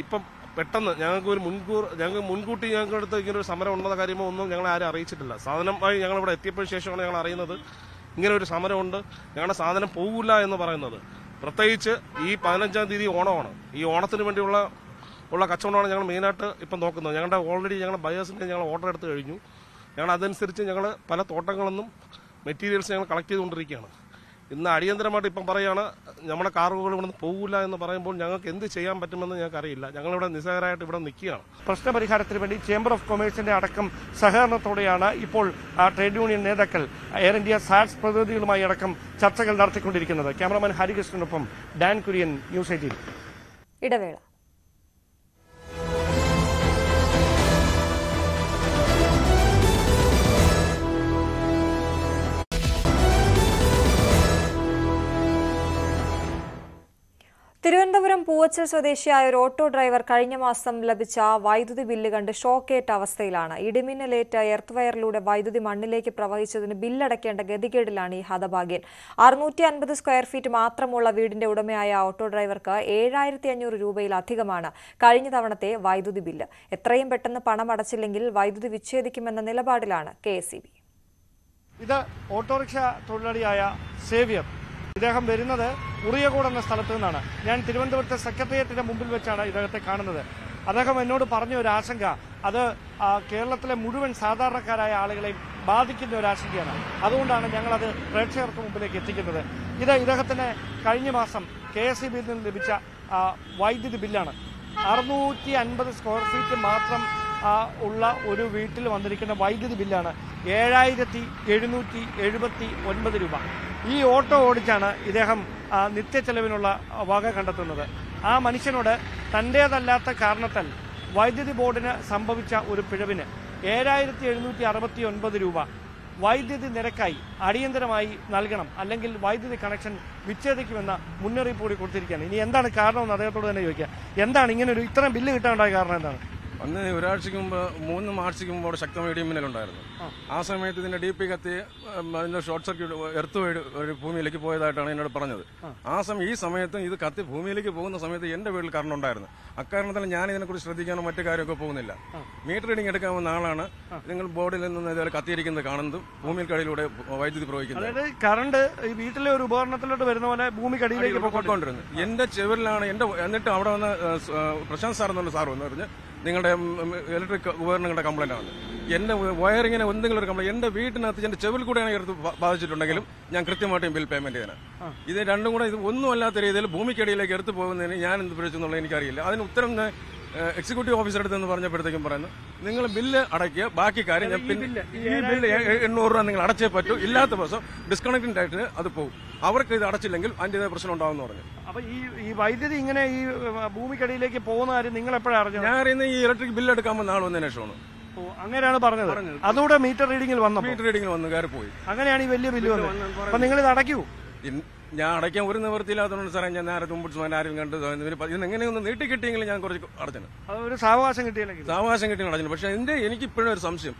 ഇപ്പം പെട്ടെന്ന് ഞങ്ങൾക്ക് ഒരു മുൻകൂർ ഞങ്ങൾക്ക് മുൻകൂട്ടി ഞങ്ങൾക്ക് അടുത്ത് ഇങ്ങനെ ഒരു സമരം ഉണ്ടെന്ന കാര്യമോ ഒന്നും ഞങ്ങളെ ആരും അറിയിച്ചിട്ടില്ല. സാധനമായി ഞങ്ങൾ ഇവിടെ എത്തിയപ്പോൾ ശേഷമാണ് ഞങ്ങൾ അറിയുന്നത് ഇങ്ങനെ ഒരു സമരമുണ്ട് ഞങ്ങളുടെ സാധനം പോകില്ല എന്ന് പറയുന്നത്. പ്രത്യേകിച്ച് ഈ പതിനഞ്ചാം തീയതി ഓണമാണ്. ഈ ഓണത്തിന് വേണ്ടിയുള്ള ഉള്ള കച്ചവടമാണ് ഞങ്ങൾ മെയിനായിട്ട് ഇപ്പം നോക്കുന്നത്. ഞങ്ങളുടെ ഓൾറെഡി ഞങ്ങളുടെ ബയേഴ്സിന്റെ ഞങ്ങൾ ഓർഡർ എടുത്ത് കഴിഞ്ഞു. ഞങ്ങൾ അതനുസരിച്ച് ഞങ്ങൾ പല തോട്ടങ്ങളിൽ നിന്നും മെറ്റീരിയൽസ് ഞങ്ങൾ കളക്ട് ചെയ്തുകൊണ്ടിരിക്കുകയാണ്. ഇന്ന് അടിയന്തരമായിട്ട് ഇപ്പം പറയുകയാണ് നമ്മുടെ കാറുകൾ ഇവിടെ നിന്ന് പോകില്ല എന്ന് പറയുമ്പോൾ ഞങ്ങൾക്ക് എന്ത് ചെയ്യാൻ പറ്റുമെന്ന് ഞങ്ങൾക്ക് അറിയില്ല. ഞങ്ങളിവിടെ നിസ്സഹരായിട്ട് ഇവിടെ നിൽക്കുകയാണ്. പ്രശ്നപരിഹാരത്തിന് വേണ്ടി ചേംബർ ഓഫ് കൊമേഴ്സിന്റെ അടക്കം സഹകരണത്തോടെയാണ് ഇപ്പോൾ ട്രേഡ് യൂണിയൻ നേതാക്കൾ എയർ ഇന്ത്യ സാറ്റ്സ് പ്രതിനിധികളുമായി അടക്കം ചർച്ചകൾ നടത്തിക്കൊണ്ടിരിക്കുന്നത്. ക്യാമറമാൻ ഹരികൃഷ്ണനൊപ്പം ഡാൻ കുര്യൻ ന്യൂസ് എയ്റ്റീൻ. ഇടവേള. തിരുവനന്തപുരം പൂവച്ചൽ സ്വദേശിയായ ഒരു ഓട്ടോ ഡ്രൈവർ കഴിഞ്ഞ മാസം ലഭിച്ച വൈദ്യുതി ബില്ല് കണ്ട് ഷോക്കേറ്റ അവസ്ഥയിലാണ്. ഇടിമിന്നലേറ്റ എർത്ത് വയറിലൂടെ വൈദ്യുതി മണ്ണിലേക്ക് പ്രവഹിച്ചതിന് ബില്ലടയ്ക്കേണ്ട ഗതികേടിലാണ് ഈ ഹതഭാഗ്യൻ. അറുന്നൂറ്റി അൻപത് സ്ക്വയർ ഫീറ്റ് മാത്രമുള്ള വീടിന്റെ ഉടമയായ ഓട്ടോ ഡ്രൈവർക്ക് ഏഴായിരത്തി അഞ്ഞൂറ് രൂപയിലധികമാണ് കഴിഞ്ഞ തവണത്തെ വൈദ്യുതി ബില്ല്. എത്രയും പെട്ടെന്ന് പണം അടച്ചില്ലെങ്കിൽ വൈദ്യുതി വിച്ഛേദിക്കുമെന്ന നിലപാടിലാണ് കെ ഇത് ഓട്ടോറിക്ഷ തൊഴിലാളിയായ സേവ്യർ ഇദ്ദേഹം വരുന്നത് ഉറിയകോട് എന്ന സ്ഥലത്ത് നിന്നാണ്. ഞാൻ തിരുവനന്തപുരത്തെ സെക്രട്ടേറിയറ്റിന്റെ മുമ്പിൽ വെച്ചാണ് ഇദ്ദേഹത്തെ കാണുന്നത്. അദ്ദേഹം എന്നോട് പറഞ്ഞ ഒരു ആശങ്ക അത് കേരളത്തിലെ മുഴുവൻ സാധാരണക്കാരായ ആളുകളെയും ബാധിക്കുന്ന ഒരു ആശങ്കയാണ്. അതുകൊണ്ടാണ് ഞങ്ങളത് പ്രേക്ഷകർക്ക് മുമ്പിലേക്ക് എത്തിക്കുന്നത്. ഇത് ഇദ്ദേഹത്തിന് കഴിഞ്ഞ മാസം കെ എസ് ഇ ബിയിൽ നിന്ന് ലഭിച്ച വൈദ്യുതി ബില്ലാണ്. അറുന്നൂറ്റി അൻപത് സ്ക്വയർ ഫീറ്റ് മാത്രം ഉള്ള ഒരു വീട്ടിൽ വന്നിരിക്കുന്ന വൈദ്യുതി ബില്ലാണ് ഏഴായിരത്തി എഴുന്നൂറ്റി എഴുപത്തി ഒൻപത് രൂപ. ഈ ഓട്ടോ ഓടിച്ചാണ് ഇദ്ദേഹം നിത്യ ചെലവിനുള്ള വക കണ്ടെത്തുന്നത്. ആ മനുഷ്യനോട് തന്റേതല്ലാത്ത കാരണത്താൽ വൈദ്യുതി ബോർഡിന് സംഭവിച്ച ഒരു പിഴവിന് ഏഴായിരത്തി എഴുന്നൂറ്റി അറുപത്തി ഒൻപത് രൂപ വൈദ്യുതി നിരക്കായി അടിയന്തരമായി നൽകണം അല്ലെങ്കിൽ വൈദ്യുതി കണക്ഷൻ വിച്ഛേദിക്കുമെന്ന മുന്നറിയിപ്പ് കൂടി കൊടുത്തിരിക്കുകയാണ്. ഇനി എന്താണ് കാരണമെന്ന് അദ്ദേഹത്തോട് തന്നെ ചോദിക്കുക. എന്താണ് ഇങ്ങനെ ഒരു ഇത്രയും ബില്ല് കിട്ടാനുണ്ടായ കാരണം എന്താണ്? അന്ന് ഒരാഴ്ചക്ക് മുമ്പ് മൂന്ന് മാർച്ചയ്ക്ക് മുമ്പ് അവിടെ ശക്തമായ ഇടിമിന്നലുണ്ടായിരുന്നു ആ. സമയത്ത് ഇതിന്റെ ഡി പി കത്തി അതിന്റെ ഷോർട്ട് സർക്യൂട്ട് എർത്ത് വഴി ഒരു ഭൂമിയിലേക്ക് പോയതായിട്ടാണ് എന്നോട് പറഞ്ഞത്. ആ. സമയം ഈ സമയത്തും ഇത് കത്തി ഭൂമിയിലേക്ക് പോകുന്ന സമയത്ത് എന്റെ വീട്ടിൽ കറണ്ട് ഉണ്ടായിരുന്നു. അക്കാരണത്തിൽ ഞാൻ ഇതിനെക്കുറിച്ച് ശ്രദ്ധിക്കാനോ മറ്റു കാര്യമൊക്കെ പോകുന്നില്ല. മീറ്റർ റീഡിംഗ് എടുക്കാവുന്ന ആളാണ്. നിങ്ങൾ ബോർഡിൽ നിന്ന് ഇതുപോലെ കത്തിയിരിക്കുന്നത് കാണുന്നതും ഭൂമിക്കടിയിലൂടെ വൈദ്യുതി പ്രവഹിക്കുന്നത്. അതായത് കറണ്ട് ഈ വീട്ടിലെ ഒരു ഉപകരണത്തിലോട്ട് വരുന്ന പോലെ ഭൂമിക്കടിയിലേക്ക് പോയിക്കൊണ്ടിരുന്നു എന്റെ ചെവിലാണ് എന്റെ എന്നിട്ട് അവിടെ വന്ന് പ്രശാന്ത് സാർ എന്നുള്ള സാർ വന്ന് പറഞ്ഞ് നിങ്ങളുടെ ഇലക്ട്രിക് ഉപകരണങ്ങളുടെ കംപ്ലൈന്റ് ആണ്. എന്റെ വയറിങ്ങിന് എന്തെങ്കിലും ഒരു കംപ്ലൈന്റ് എന്റെ വീട്ടിനകത്ത് എന്റെ ചെവിൽ കൂടെയാണ് എടുത്ത് ബാധിച്ചിട്ടുണ്ടെങ്കിലും ഞാൻ കൃത്യമായിട്ടും ബിൽ പേയ്മെന്റ് ചെയ്യാൻ ഇത് രണ്ടും കൂടെ ഇത് ഒന്നും അല്ലാത്ത രീതിയിൽ ഭൂമിക്കടിയിലേക്ക് എടുത്തു പോകുന്നതിന് ഞാൻ എന്ത് പിടിച്ചെന്നുള്ളത് എനിക്കറിയില്ല. അതിന് ഉത്തരം എക്സിക്യൂട്ടീവ് ഓഫീസർ അടുത്ത് പറഞ്ഞപ്പോഴത്തേക്കും പറയുന്നു നിങ്ങൾ ബില്ല് അടയ്ക്കുക ബാക്കി കാര്യം ഞാൻ പിന്നെ ഈ ബില്ല് എണ്ണൂറ് രൂപ നിങ്ങൾ അടച്ചേ പറ്റൂ. ഇല്ലാത്ത ദിവസം ഡിസ്കണക്റ്റിംഗ് ആയിട്ട് അത് പോകും അവർക്ക് ഇത് അടച്ചില്ലെങ്കിൽ അതിന്റെതായ പ്രശ്നം ഉണ്ടാവും പറഞ്ഞു. അപ്പൊ ഈ ഈ വൈദ്യുതി ഇങ്ങനെ ഈ ഭൂമിക്കടിയിലേക്ക് പോകുന്ന കാര്യം നിങ്ങൾ എപ്പോഴാണ് അറിഞ്ഞത്? ഞാൻ അറിയുന്ന ഈ ഇലക്ട്രിക് ബില്ല് എടുക്കാൻ വന്ന ആൾ വന്നതിന് ശേഷമാണ്. അങ്ങനെയാണ് പറഞ്ഞത്. അതുകൂടെ മീറ്റർ റീഡിംഗിൽ വന്നു മീറ്റർ റീഡിംഗിൽ വന്നു കയറി പോയി അങ്ങനെയാണ് ഈ വലിയ ബില്ല് വന്നത്. അപ്പൊ നിങ്ങൾ ഇത് അടയ്ക്കൂ. ഞാൻ അടയ്ക്കാൻ ഒരു നിവൃത്തിയില്ലാത്തതുകൊണ്ട് സാറേ ഞാൻ നേരെ തുമ്പിട്ട് ആരും കണ്ട് പ- ഇതിന് നീട്ടി കിട്ടിയെങ്കിൽ ഞാൻ കുറച്ച് അടച്ചത് അതൊരു സാവകാശം കിട്ടിയില്ലെങ്കിൽ. സാവകാശം കിട്ടി അടച്ചത് പക്ഷേ എന്റെ എനിക്ക് ഇപ്പോഴും ഒരു സംശയം.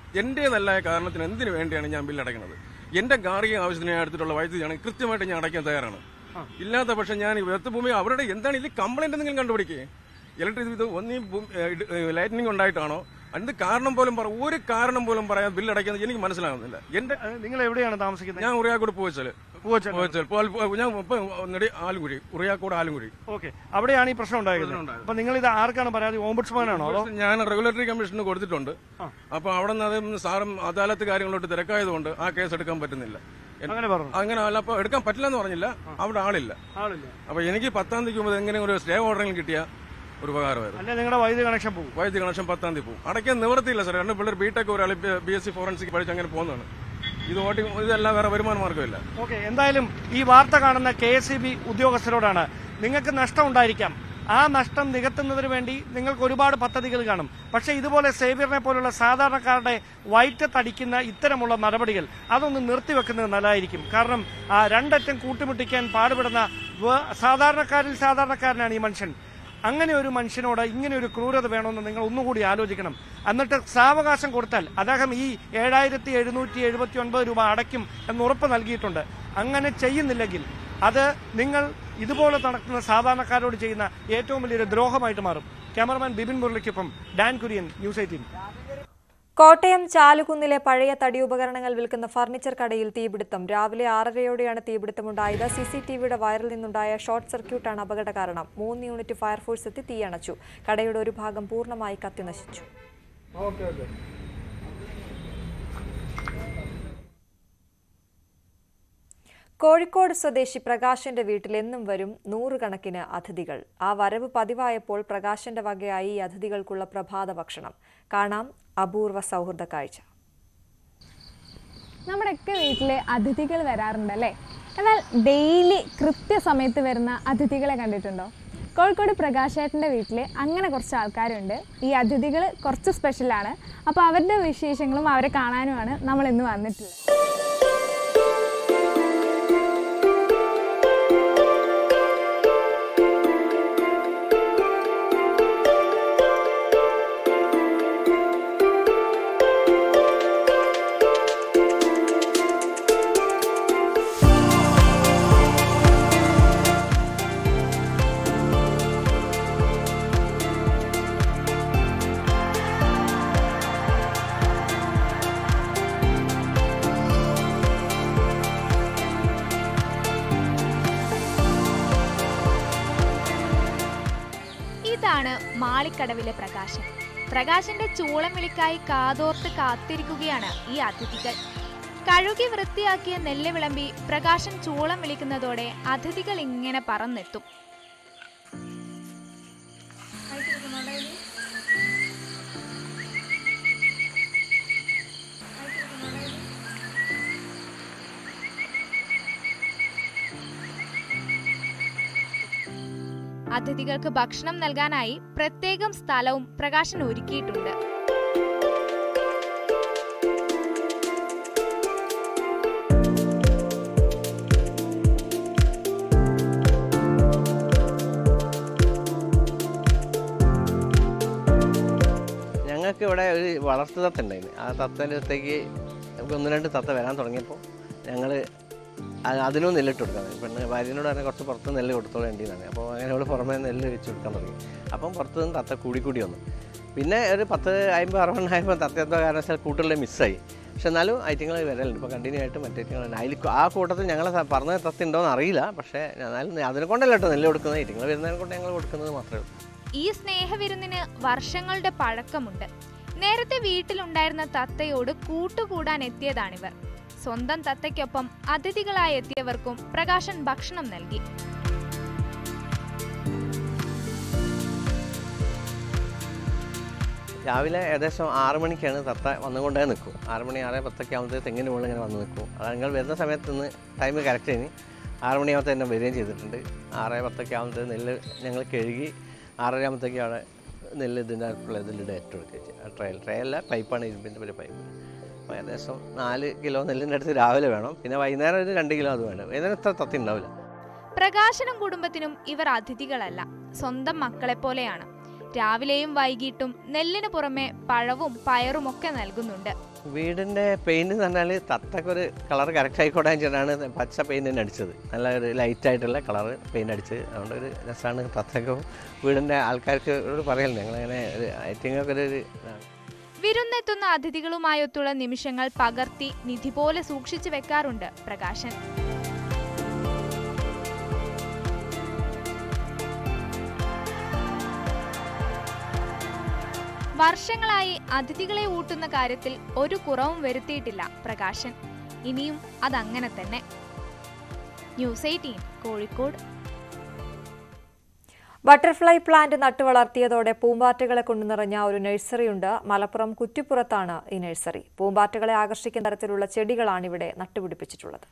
നല്ല കാരണത്തിന് എന്തിനു വേണ്ടിയാണ് ഞാൻ ബില്ല് അടയ്ക്കുന്നത്? എന്റെ ഗാർഹിക ആവശ്യത്തിന് എടുത്തിട്ടുള്ള വൈദ്യുതിയാണ് കൃത്യമായിട്ട് ഞാൻ അടയ്ക്കാൻ തയ്യാറാണ്. ഇല്ലാത്ത പക്ഷേ ഞാൻ വ്യക്തഭൂമി ഭൂമി അവരുടെ എന്താണ് ഇതിൽ കംപ്ലൈന്റ് എന്തെങ്കിലും കണ്ടുപിടിക്കേ? ഇലക്ട്രിക് ഇത് ഒന്നീ ലൈറ്റനിങ് ഉണ്ടായിട്ടാണോ? എന്ത് കാരണം പോലും പറ ഒരു കാരണം പോലും പറയാൻ ബില്ല് അടയ്ക്കുന്നത് എനിക്ക് മനസ്സിലാകുന്നില്ല. എന്റെ നിങ്ങൾ എവിടെയാണ് താമസിക്കുന്നത്? ഞാൻ ഉറിയാക്കൂട് പോയിച്ചാൽ പൂവച്ചൽ ഞാൻ നെടി ആലുംകുഴി ഉറിയാക്കോട് ആലുംകുഴി ഓക്കെ. അവിടെയാണ് ഈ പ്രശ്നം ഉണ്ടായത് അപ്പൊ നിങ്ങൾ ഇത് ആർക്കാണ് പരാതി? ഓംബുഡ്സ്മാനാണോ അതോ? ഞാൻ റെഗുലേറ്ററി കമ്മീഷന് കൊടുത്തിട്ടുണ്ട്. അപ്പൊ അവിടെ നിന്ന് അത് സാറും അദാലത്ത് കാര്യങ്ങളോട്ട് തിരക്കായതുകൊണ്ട് ആ കേസ് എടുക്കാൻ പറ്റുന്നില്ല. അങ്ങനെ പറഞ്ഞു. അങ്ങനെ അല്ല അപ്പൊ എടുക്കാൻ പറ്റില്ല എന്ന് പറഞ്ഞില്ല അവിടെ ആളില്ല. ആളില്ല. അപ്പൊ എനിക്ക് പത്താം തീയതി മുമ്പ് എങ്ങനെ ഒരു സ്റ്റേ ഓർഡറിൽ കിട്ടിയ ഒരു ഉപകാരമായിരുന്നു. അല്ലെ നിങ്ങളുടെ വൈദ്യുതി കണക്ഷൻ പോകും വൈദ്യുതി കണക്ഷൻ പത്താം തീയതി പോകും അടയ്ക്കാൻ നിവർത്തിയില്ല സാർ രണ്ട് പിള്ളേർ ബിടെക് ഒരാൾ ബി എസ് സി ഫോറൻസിക് പഠിച്ച് അങ്ങനെ പോകുന്നതാണ്. ഇത് വോട്ടിംഗ് ഇതല്ല വേറെ വരുമാന മാർഗമില്ല ഓക്കെ എന്തായാലും ഈ വാർത്ത കാണുന്ന കെ ഉദ്യോഗസ്ഥരോടാണ്. നിങ്ങൾക്ക് നഷ്ടം ഉണ്ടായിരിക്കാം. ആ നഷ്ടം നികത്തുന്നതിന് വേണ്ടി നിങ്ങൾക്ക് ഒരുപാട് പദ്ധതികൾ കാണും. പക്ഷേ ഇതുപോലെ സേവ്യറിനെ പോലുള്ള സാധാരണക്കാരുടെ വയറ്റത്തടിക്കുന്ന ഇത്തരമുള്ള നടപടികൾ അതൊന്ന് നിർത്തിവെക്കുന്നത് നല്ലതായിരിക്കും. കാരണം ആ രണ്ടറ്റം കൂട്ടിമുട്ടിക്കാൻ പാടുപെടുന്ന സാധാരണക്കാരിൽ സാധാരണക്കാരനാണ് ഈ മനുഷ്യൻ. അങ്ങനെ ഒരു മനുഷ്യനോട് ഇങ്ങനെ ഒരു ക്രൂരത വേണമെന്ന് നിങ്ങൾ ഒന്നുകൂടി ആലോചിക്കണം. എന്നിട്ട് സാവകാശം കൊടുത്താൽ അദ്ദേഹം ഈ ഏഴായിരത്തി എഴുന്നൂറ്റി എഴുപത്തി ഒൻപത് രൂപ അടയ്ക്കും എന്ന് ഉറപ്പ് നൽകിയിട്ടുണ്ട്. അങ്ങനെ ചെയ്യുന്നില്ലെങ്കിൽ അത് നിങ്ങൾ ഇതുപോലെ നടക്കുന്ന സാധാരണക്കാരോട് ചെയ്യുന്ന ഏറ്റവും വലിയൊരു ദ്രോഹമായിട്ട് മാറും. Cameraman Bibin മുരളിക്കൊപ്പം Dan Kurian News eighteen. Kottayam ചാലുകുന്നിലെ പഴയ തടി ഉപകരണങ്ങൾ വിൽക്കുന്ന ഫർണിച്ചർ കടയിൽ തീപിടുത്തം. രാവിലെ ആറരയോടെയാണ് തീപിടുത്തമുണ്ടായത്. സി സി ടി വിയുടെ വയറിൽ നിന്നുണ്ടായ ഷോർട്ട് സർക്യൂട്ടാണ് അപകട കാരണം. മൂന്ന് യൂണിറ്റ് ഫയർഫോഴ്സ് എത്തി തീയണച്ചു. കടയുടെ ഒരു ഭാഗം പൂർണമായി കത്തിനശിച്ചു. കോഴിക്കോട് സ്വദേശി പ്രകാശന്റെ വീട്ടിൽ എന്നും വരും നൂറുകണക്കിന് അതിഥികൾ. ആ വരവ് പതിവായപ്പോൾ പ്രകാശന്റെ വകയായി ഈ അതിഥികൾക്കുള്ള പ്രഭാത ഭക്ഷണം. കാണാം അപൂർവ സൗഹൃദ കാഴ്ച. നമ്മുടെയൊക്കെ വീട്ടിലെ അതിഥികൾ വരാറുണ്ടല്ലേ? എന്നാൽ ഡെയിലി കൃത്യസമയത്ത് വരുന്ന അതിഥികളെ കണ്ടിട്ടുണ്ടോ? കോഴിക്കോട് പ്രകാശേട്ടന്റെ വീട്ടിൽ അങ്ങനെ കുറച്ച് ആൾക്കാരുണ്ട്. ഈ അതിഥികൾ കുറച്ച് സ്പെഷ്യലാണ് അപ്പോൾ അവരുടെ വിശേഷങ്ങളും അവരെ കാണാനുമാണ് നമ്മൾ ഇന്ന് വന്നിട്ടുള്ളത്. മാളിക്കടവിലെ പ്രകാശൻ പ്രകാശന്റെ ചൂളം വിളിക്കായി കാതോർത്ത് കാത്തിരിക്കുകയാണ് ഈ അതിഥികൾ. കഴുകി വൃത്തിയാക്കിയ നെല്ല് വിളമ്പി പ്രകാശൻ ചൂളം വിളിക്കുന്നതോടെ അതിഥികൾ ഇങ്ങനെ പറന്നെത്തും. അതിഥികൾക്ക് ഭക്ഷണം നൽകാനായി പ്രത്യേകം സ്ഥലവും പ്രകാശൻ ഒരുക്കിയിട്ടുണ്ട്. ഞങ്ങൾക്ക് ഇവിടെ ഒരു വളർത്തു തത്ത ഉണ്ടായിരുന്നു. ആ തത്തേന്റെ അടുത്തേക്ക് നമുക്ക് ഒന്ന് രണ്ട് തത്ത വരാൻ തുടങ്ങിയപ്പോൾ ഞങ്ങൾ അതിനും നെല്ലിട്ട് കൊടുക്കാൻ പെണ്ണ് ഭാര്യനോട് പറഞ്ഞാൽ കുറച്ച് പുറത്ത് നെല്ല് കൊടുത്തോളേണ്ടിയതാണ് അപ്പോൾ അങ്ങനെ അവൾ പുറമേ നെല്ല് വെച്ച് കൊടുക്കാൻ തുടങ്ങി. അപ്പം പുറത്ത് നിന്ന് തത്ത കൂടി കൂടി വന്നു. പിന്നെ ഒരു പത്ത് അമ്പത് അറുപതിനായപ്പോൾ തത്ത എന്തോ കാരണവശാൽ കൂട്ടുകളിൽ മിസ്സായി പക്ഷെ എന്നാലും ഐറ്റങ്ങൾ വരലുണ്ട്. ഇപ്പോൾ കണ്ടിന്യൂ ആയിട്ട് മറ്റേ ഐറ്റങ്ങളുണ്ട് അതിൽ ആ കൂട്ടത്തിൽ ഞങ്ങൾ പറഞ്ഞ തത്ത ഉണ്ടോയെന്ന് അറിയില്ല. പക്ഷേ എന്നാലും അതിനെ കൊണ്ടല്ല കേട്ടോ നെല്ല് കൊടുക്കുന്ന ഐറ്റങ്ങൾ വരുന്നതിനെ കൊണ്ട് ഞങ്ങൾ കൊടുക്കുന്നത് മാത്രമേ ഉള്ളൂ. ഈ സ്നേഹവിരുന്നിന് വർഷങ്ങളുടെ പഴക്കമുണ്ട്. നേരത്തെ വീട്ടിലുണ്ടായിരുന്ന തത്തയോട് കൂട്ടുകൂടാൻ എത്തിയതാണിവർ. സ്വന്തം തത്തയ്ക്കൊപ്പം അതിഥികളായി എത്തിയവർക്കും പ്രകാശൻ ഭക്ഷണം നൽകി. രാവിലെ ഏകദേശം ആറു മണിക്കാണ് തത്ത വന്നുകൊണ്ടേ നിൽക്കും ആറ് മണി ആറ് പത്തൊക്കെ ആകുമ്പോഴത്തെ തെങ്ങിന് മുകളിൽ ഇങ്ങനെ വന്ന് നിൽക്കും അത് നിങ്ങൾ വരുന്ന സമയത്ത് നിന്ന് ടൈം കറക്റ്റ് കഴിഞ്ഞ് ആറ് മണിയാകുമ്പോൾ തന്നെ വരികയും ചെയ്തിട്ടുണ്ട്. ആറ് പത്തൊക്കെ ആകുമ്പോഴത്തെ നെല്ല് ഞങ്ങൾ കഴുകി ആറര ആകുമ്പോഴത്തേക്ക് അവിടെ നെല്ല് ഇതിന്റെ ഇതിലിടെ ഏറ്റെടുക്കുക ട്രയൽ ട്രയലല്ല പൈപ്പാണ് ഇരുമ്പിന്റെ ഒരു പൈപ്പ് ഏകദേശം നാല് കിലോ നെല്ലിന്റെ അടുത്ത് രാവിലെ വേണം. പിന്നെ വൈകുന്നേരം ഒരു രണ്ട് കിലോ അത് വേണം. വൈകുന്നേരം ഇത്ര തത്തി ഉണ്ടാവില്ല. പ്രകാശനും കുടുംബത്തിനും ഇവർ അതിഥികളല്ല. സ്വന്തം മക്കളെ പോലെയാണ്. രാവിലെയും വൈകിട്ടും നെല്ലിന് പുറമെ പഴവും പയറും ഒക്കെ നൽകുന്നുണ്ട്. വീടിന്റെ പെയിന്റ് എന്ന് പറഞ്ഞാൽ തത്തക്കൊരു കളർ കറക്റ്റ് ആയിക്കോട്ടെ വെച്ചിട്ടാണ് പച്ച പെയിന്റ് തന്നെ അടിച്ചത്. നല്ല ഒരു ലൈറ്റ് ആയിട്ടുള്ള കളർ പെയിന്റ് അടിച്ച് അതുകൊണ്ട് ഒരു രസമാണ് തത്തക്കും വീടിന്റെ ആൾക്കാർക്ക് ഒരു പറയലുണ്ട്. ഞങ്ങളങ്ങനെ ഒരു ഐറ്റിങ്ങൊക്കെ ഒരു ഇതാണ് വിരുന്നെത്തുന്ന അതിഥികളുമായൊത്തുള്ള നിമിഷങ്ങൾ പകർത്തി നിധി പോലെ സൂക്ഷിച്ചു വെക്കാറുണ്ട് പ്രകാശൻ. വർഷങ്ങളായി അതിഥികളെ ഊട്ടുന്ന കാര്യത്തിൽ ഒരു കുറവും വരുത്തിയിട്ടില്ല പ്രകാശൻ. ഇനിയും അതങ്ങനെ തന്നെ. News eighteen Kozhikode. Butterfly plant നട്ടുവളർത്തിയതോടെ പൂമ്പാറ്റകളെ കൊണ്ടു നിറഞ്ഞ ഒരു നഴ്സറിയുണ്ട്. മലപ്പുറം കുറ്റിപ്പുറത്താണ് ഈ നഴ്സറി. പൂമ്പാറ്റകളെ ആകർഷിക്കുന്ന തരത്തിലുള്ള ചെടികളാണ് ഇവിടെ നട്ടുപിടിപ്പിച്ചിട്ടുള്ളത്.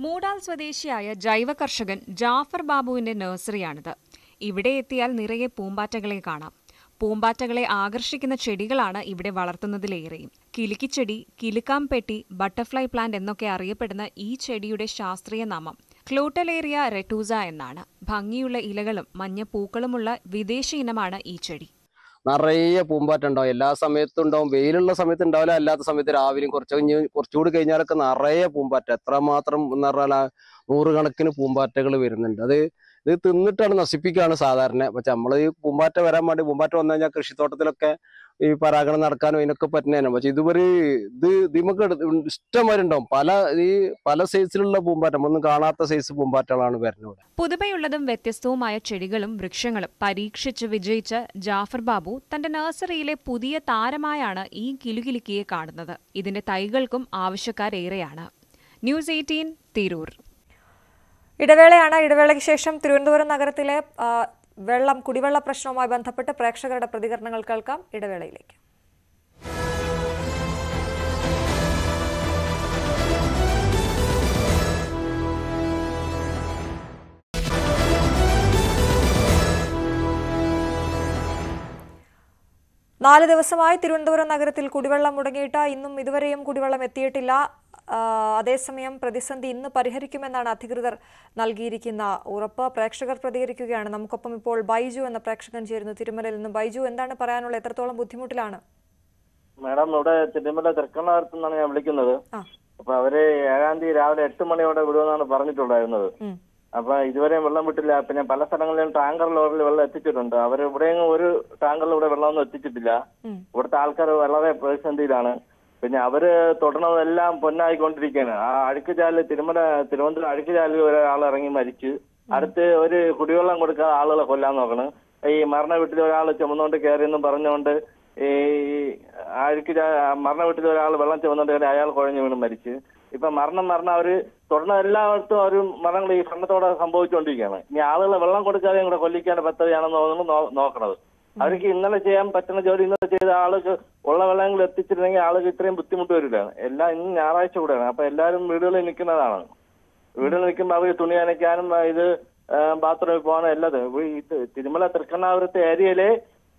മൂടാൽ സ്വദേശിയായ ജൈവ കർഷകൻ ജാഫർ ബാബുവിന്റെ നഴ്സറിയാണിത്. ഇവിടെ എത്തിയാൽ നിറയെ പൂമ്പാറ്റകളെ കാണാം. പൂമ്പാറ്റകളെ ആകർഷിക്കുന്ന ചെടികളാണ് ഇവിടെ വളർത്തുന്നതിലേറെയും. കിലുക്കിച്ചെടി കിലുക്കാംപെട്ടി ബട്ടർഫ്ലൈ പ്ലാന്റ് എന്നൊക്കെ അറിയപ്പെടുന്ന ഈ ചെടിയുടെ ശാസ്ത്രീയ നാമം. ക്ലൂട്ടലേറിയ റെറ്റൂസ എന്നാണ്. ഭംഗിയുള്ള ഇലകളും മഞ്ഞ പൂക്കളുമുള്ള വിദേശ ഇനമാണ് ഈ ചെടി. നിറയെ പൂമ്പാറ്റ ഉണ്ടാവും എല്ലാ സമയത്തും ഉണ്ടാവും വെയിലുള്ള സമയത്ത് ഉണ്ടാവില്ല അല്ലാത്ത സമയത്ത് രാവിലെയും കുറച്ച് കഴിഞ്ഞ് കുറച്ചുകൂടി കഴിഞ്ഞാലൊക്കെ നിറയെ പൂമ്പാറ്റ. എത്ര മാത്രം എന്ന് പറഞ്ഞാൽ നൂറുകണക്കിന് പൂമ്പാറ്റകൾ വരുന്നുണ്ട്. അത് ഇത് തിന്നിട്ടാണ് നശിപ്പിക്കുകയാണ് സാധാരണ. പക്ഷെ നമ്മൾ ഈ പൂമ്പാറ്റ വരാൻ വേണ്ടി പൂമ്പാറ്റ വന്നു കഴിഞ്ഞാൽ കൃഷിത്തോട്ടത്തിലൊക്കെ ഈ പരാഗണം നടക്കാനും ഇതിനൊക്കെ പറ്റുന്നതിനും പക്ഷെ ഇതുവരെ ഇത് ഇതിമൊക്കെ ഇഷ്ടംമാരുണ്ടാവും പല ഈ പല സൈസിലുള്ള പൂമ്പാറ്റ ഒന്നും കാണാത്ത സൈസ് പൂമ്പാറ്റകളാണ് വരുന്നത്. പുതുമയുള്ളതും വ്യത്യസ്തവുമായ ചെടികളും വൃക്ഷങ്ങളും പരീക്ഷിച്ച് വിജയിച്ച ജാഫർ ബാബു തന്റെ നഴ്സറിയിലെ പുതിയ താരമായാണ് ഈ കിലുകിലുക്കിയെ കാണുന്നത്. ഇതിന്റെ തൈകൾക്കും ആവശ്യക്കാരേറെയാണ്. News eighteen Tirur. ഇടവേളയാണ്. ഇടവേളയ്ക്ക് ശേഷം തിരുവനന്തപുരം നഗരത്തിലെ വെള്ളം കുടിവെള്ള പ്രശ്നവുമായി ബന്ധപ്പെട്ട് പ്രേക്ഷകരുടെ പ്രതികരണങ്ങൾ കേൾക്കാം. ഇടവേളയിലേക്ക്. നാല് ദിവസമായി തിരുവനന്തപുരം നഗരത്തിൽ കുടിവെള്ളം മുടങ്ങിയിട്ട് ഇന്നും ഇതുവരെയും കുടിവെള്ളം എത്തിയിട്ടില്ല. അതേസമയം പ്രതിസന്ധി ഇന്ന് പരിഹരിക്കുമെന്നാണ് അധികൃതർ നൽകിയിരിക്കുന്ന ഉറപ്പ്. പ്രേക്ഷകർ പ്രതികരിക്കുകയാണ്. നമുക്കൊപ്പം ഇപ്പോൾ ബൈജു എന്ന പ്രേക്ഷകൻ ചേരുന്നു തിരുമലയിൽ നിന്ന്. ബൈജു എന്താണ് പറയാനുള്ളത്? എത്രത്തോളം ബുദ്ധിമുട്ടിലാണ്? മാഡം ഇവിടെ തിരുമല തൃക്കണ്ണാരത്തു നിന്നാണ് ഞാൻ വിളിക്കുന്നത്. അപ്പൊ അവർ ഏഴാം തീയതി രാവിലെ എട്ട് മണിയോടെ വിടുമെന്നാണ് പറഞ്ഞിട്ടുണ്ടായിരുന്നത്. അപ്പൊ ഇതുവരെയും വെള്ളം വിട്ടില്ല. പിന്നെ പല സ്ഥലങ്ങളിലും ടാങ്കർ ലോറിൽ വെള്ളം എത്തിച്ചിട്ടുണ്ട്. അവർ ഇവിടെയെങ്കിലും ഒരു ടാങ്കറിൽ ഇവിടെ വെള്ളമൊന്നും എത്തിച്ചിട്ടില്ല. ഇവിടുത്തെ ആൾക്കാർ വളരെ പ്രതിസന്ധിയിലാണ്. പിന്നെ അവർ തൊടണതെല്ലാം പൊന്നായിക്കൊണ്ടിരിക്കുകയാണ് ആ അഴുക്കുചാൽ തിരുമല തിരുവനന്തപുരം അഴുക്കുചാലിൽ ഒരാൾ ഇറങ്ങി മരിച്ചു. അടുത്ത് ഒരു കുടിവെള്ളം കൊടുക്കാതെ ആളുകളെ കൊല്ലാൻ നോക്കണം. ഈ മരണ വീട്ടിൽ ഒരാൾ ചുമന്നുകൊണ്ട് കയറിയെന്നും പറഞ്ഞുകൊണ്ട് ഈ അഴുക്ക് മരണ വീട്ടിൽ ഒരാൾ വെള്ളം ചുമന്നുകൊണ്ട് കയറി അയാൾ കുഴഞ്ഞു വീണ് മരിച്ച്. ഇപ്പൊ മരണം മരണം അവർ തുടർന്ന് എല്ലായിടത്തും അവരും മരണങ്ങൾ ഈ ഭരണത്തോടെ സംഭവിച്ചുകൊണ്ടിരിക്കുകയാണ് ഇനി ആളുകളെ വെള്ളം കൊടുക്കാതെ കൂടെ കൊല്ലിക്കേണ്ട പദ്ധതിയാണെന്ന് തോന്നുന്നു നോക്കണത്. അവർക്ക് ഇന്നലെ ചെയ്യാൻ പറ്റുന്ന ജോലി ഇന്നലെ ചെയ്ത ആൾക്ക് ഉള്ള വെള്ളങ്ങൾ എത്തിച്ചിരുന്നെങ്കിൽ ആൾക്ക് ഇത്രയും ബുദ്ധിമുട്ട് വരില്ല എല്ലാം ഇന്ന് ഞായറാഴ്ച കൂടെയാണ്. അപ്പൊ എല്ലാവരും വീടുകളിൽ നിൽക്കുന്നതാണ്. വീടുകളിൽ നിൽക്കുമ്പോൾ അവർ തുണി അനയ്ക്കാനും ഇത് ബാത്റൂമിൽ പോകാനും എല്ലാതും തിരുമല തൃക്കണ്ണാപുരത്തെ ഏരിയയിലെ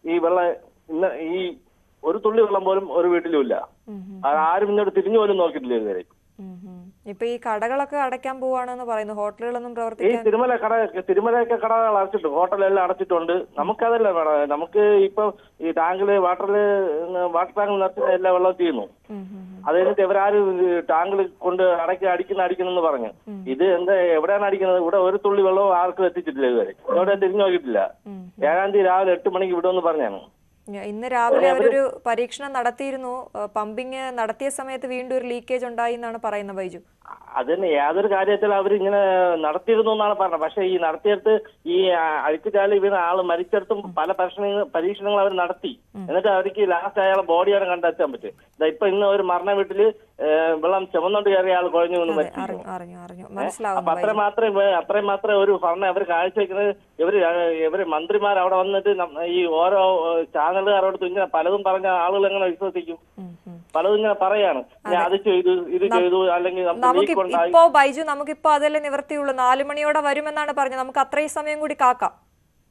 ഈ വെള്ളം ഇന്ന് ഈ ഒരു തുള്ളി വെള്ളം പോലും ഒരു വീട്ടിലും ഇല്ല. ആരും ഇന്നോട് തിരിഞ്ഞു പോലും നോക്കിയിട്ടില്ല ഇതുവരെ. ഇപ്പൊ ഈ കടകളൊക്കെ അടയ്ക്കാൻ പോവാണെന്ന് പറയുന്നു. ഹോട്ടലുകളൊന്നും ഈ പ്രവർത്തിക്കാൻ തിരുമല കട തിരുമലയൊക്കെ കടകൾ അടച്ചിട്ടു ഹോട്ടലെല്ലാം അടച്ചിട്ടുണ്ട്. നമുക്കതല്ല മേഡം നമുക്ക് ഇപ്പൊ ഈ ടാങ്കിൽ വാട്ടറിൽ വാട്ടർ ടാങ്കിൽ നിറച്ചിട്ട് എല്ലാ വെള്ളം ചെയ്യുന്നു. അത് കഴിഞ്ഞിട്ട് ഇവരാരും ടാങ്കിൽ കൊണ്ട് അടക്കി അടിക്കുന്ന അടിക്കുന്നെന്ന് പറഞ്ഞു. ഇത് എന്താ എവിടെയാണ് അടിക്കുന്നത്? ഇവിടെ ഒരു തുള്ളി വെള്ളവും ആർക്കും എത്തിച്ചിട്ടില്ല ഇതുവരെ. ഇവിടെ തിരിഞ്ഞു നോക്കിയിട്ടില്ല. ഏഴാം തീയതി രാവിലെ എട്ട് മണിക്ക് വിടുമെന്ന് പറഞ്ഞാണ്. ഇന്ന് രാവിലെ അവരൊരു പരീക്ഷണം നടത്തിയിരുന്നു. പമ്പിങ് നടത്തിയ സമയത്ത് വീണ്ടും ഒരു ലീക്കേജ് ഉണ്ടായി എന്നാണ് പറയുന്നത് ബൈജു. അതിന് യാതൊരു കാര്യത്തിൽ അവർ ഇങ്ങനെ നടത്തിയിരുന്നു എന്നാണ് പറഞ്ഞത്. പക്ഷേ ഈ നടത്തിയെടുത്ത് ഈ അഴുക്കുചാലി വീണ ആൾ മരിച്ചെടുത്തും പല പരീക്ഷണങ്ങൾ പരീക്ഷണങ്ങൾ അവർ നടത്തി. എന്നിട്ട് അവർക്ക് ലാസ്റ്റ് അയാളെ ബോഡിയാണ് കണ്ടെത്താൻ പറ്റും. ഇപ്പൊ ഇന്ന് ഒരു മരണ വീട്ടിൽ വെള്ളം ചുമന്നോണ്ട് കയറിയ ആൾ കുഴഞ്ഞു വീണ് മരിച്ചു അപ്പൊ അത്ര മാത്രമേ അത്രയും മാത്രമേ ഒരു ഭരണം അവർ കാഴ്ചവെക്കുന്നത് ഇവർ ഇവർ മന്ത്രിമാർ അവിടെ വന്നിട്ട് ഈ ഓരോ ചാനലുകാരോട് ഇങ്ങനെ പലതും പറഞ്ഞ ആളുകൾ എങ്ങനെ വിശ്വസിക്കും? പലതും ഇങ്ങനെ പറയാണ്. ഞാൻ അത്. ചെയ്തു ഇത് ചെയ്തു അല്ലെങ്കിൽ നമുക്ക് ഇപ്പോ ബൈജു നമുക്കിപ്പോ അതല്ലേ നിവർത്തിയുള്ളൂ നാലു മണിയോടെ വരുമെന്നാണ് പറഞ്ഞത്. നമുക്ക് അത്രയും സമയം കൂടി കാക്കാം.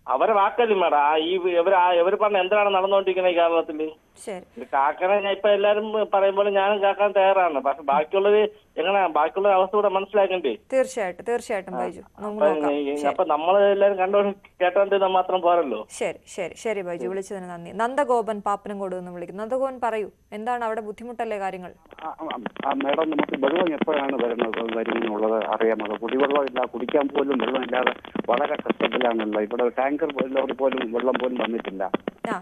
അവരെ വാക്കല്ലേ മേഡം? ഈ ഇവർ ഇവർ പറഞ്ഞ എന്താണ് നടന്നുകൊണ്ടിരിക്കുന്നത് ഈ കേരളത്തിൽ? ശരി. ഇത് കാക്കണെ ഞാൻ ഇപ്പൊ എല്ലാരും പറയുമ്പോൾ ഞാനും കാക്കാൻ തയ്യാറാണ്. പക്ഷെ ബാക്കിയുള്ളത് എങ്ങനെ? ബാക്കിയുള്ള അവസ്ഥ കൂടെ മനസ്സിലാക്കണ്ടേ? തീർച്ചയായിട്ടും തീർച്ചയായിട്ടും ബൈജു. അപ്പൊ നമ്മളെല്ലാരും കണ്ടോ ശരി. അപ്പൊ നമ്മൾ എല്ലാരും കണ്ടോണ്ട് കേട്ടോണ്ട് മാത്രം പോരല്ലോ. ശരി ശരി ശരി ബൈജു. വിളിച്ചതിന് നന്ദി. നന്ദഗോപൻ പാപ്പനംകോട് ഒന്ന് വിളിക്കുന്നു. നന്ദഗോപൻ പറയൂ എന്താണ് അവിടെ ബുദ്ധിമുട്ടല്ലേ കാര്യങ്ങൾ? ആ മേഡം നമുക്ക് വെള്ളം എപ്പോഴാണ് വരുന്നത്? വരുമെന്നുള്ളത് അറിയാമോ? കുടിവെള്ളം ഇല്ല കുടിക്കാൻ പോലും വെള്ളമില്ലാതെ വളരെ കഷ്ടത്തിലാണല്ലോ ഇവിടെ ടാങ്കർ ലോറി പോലും വെള്ളം പോലും വന്നിട്ടില്ല. ആ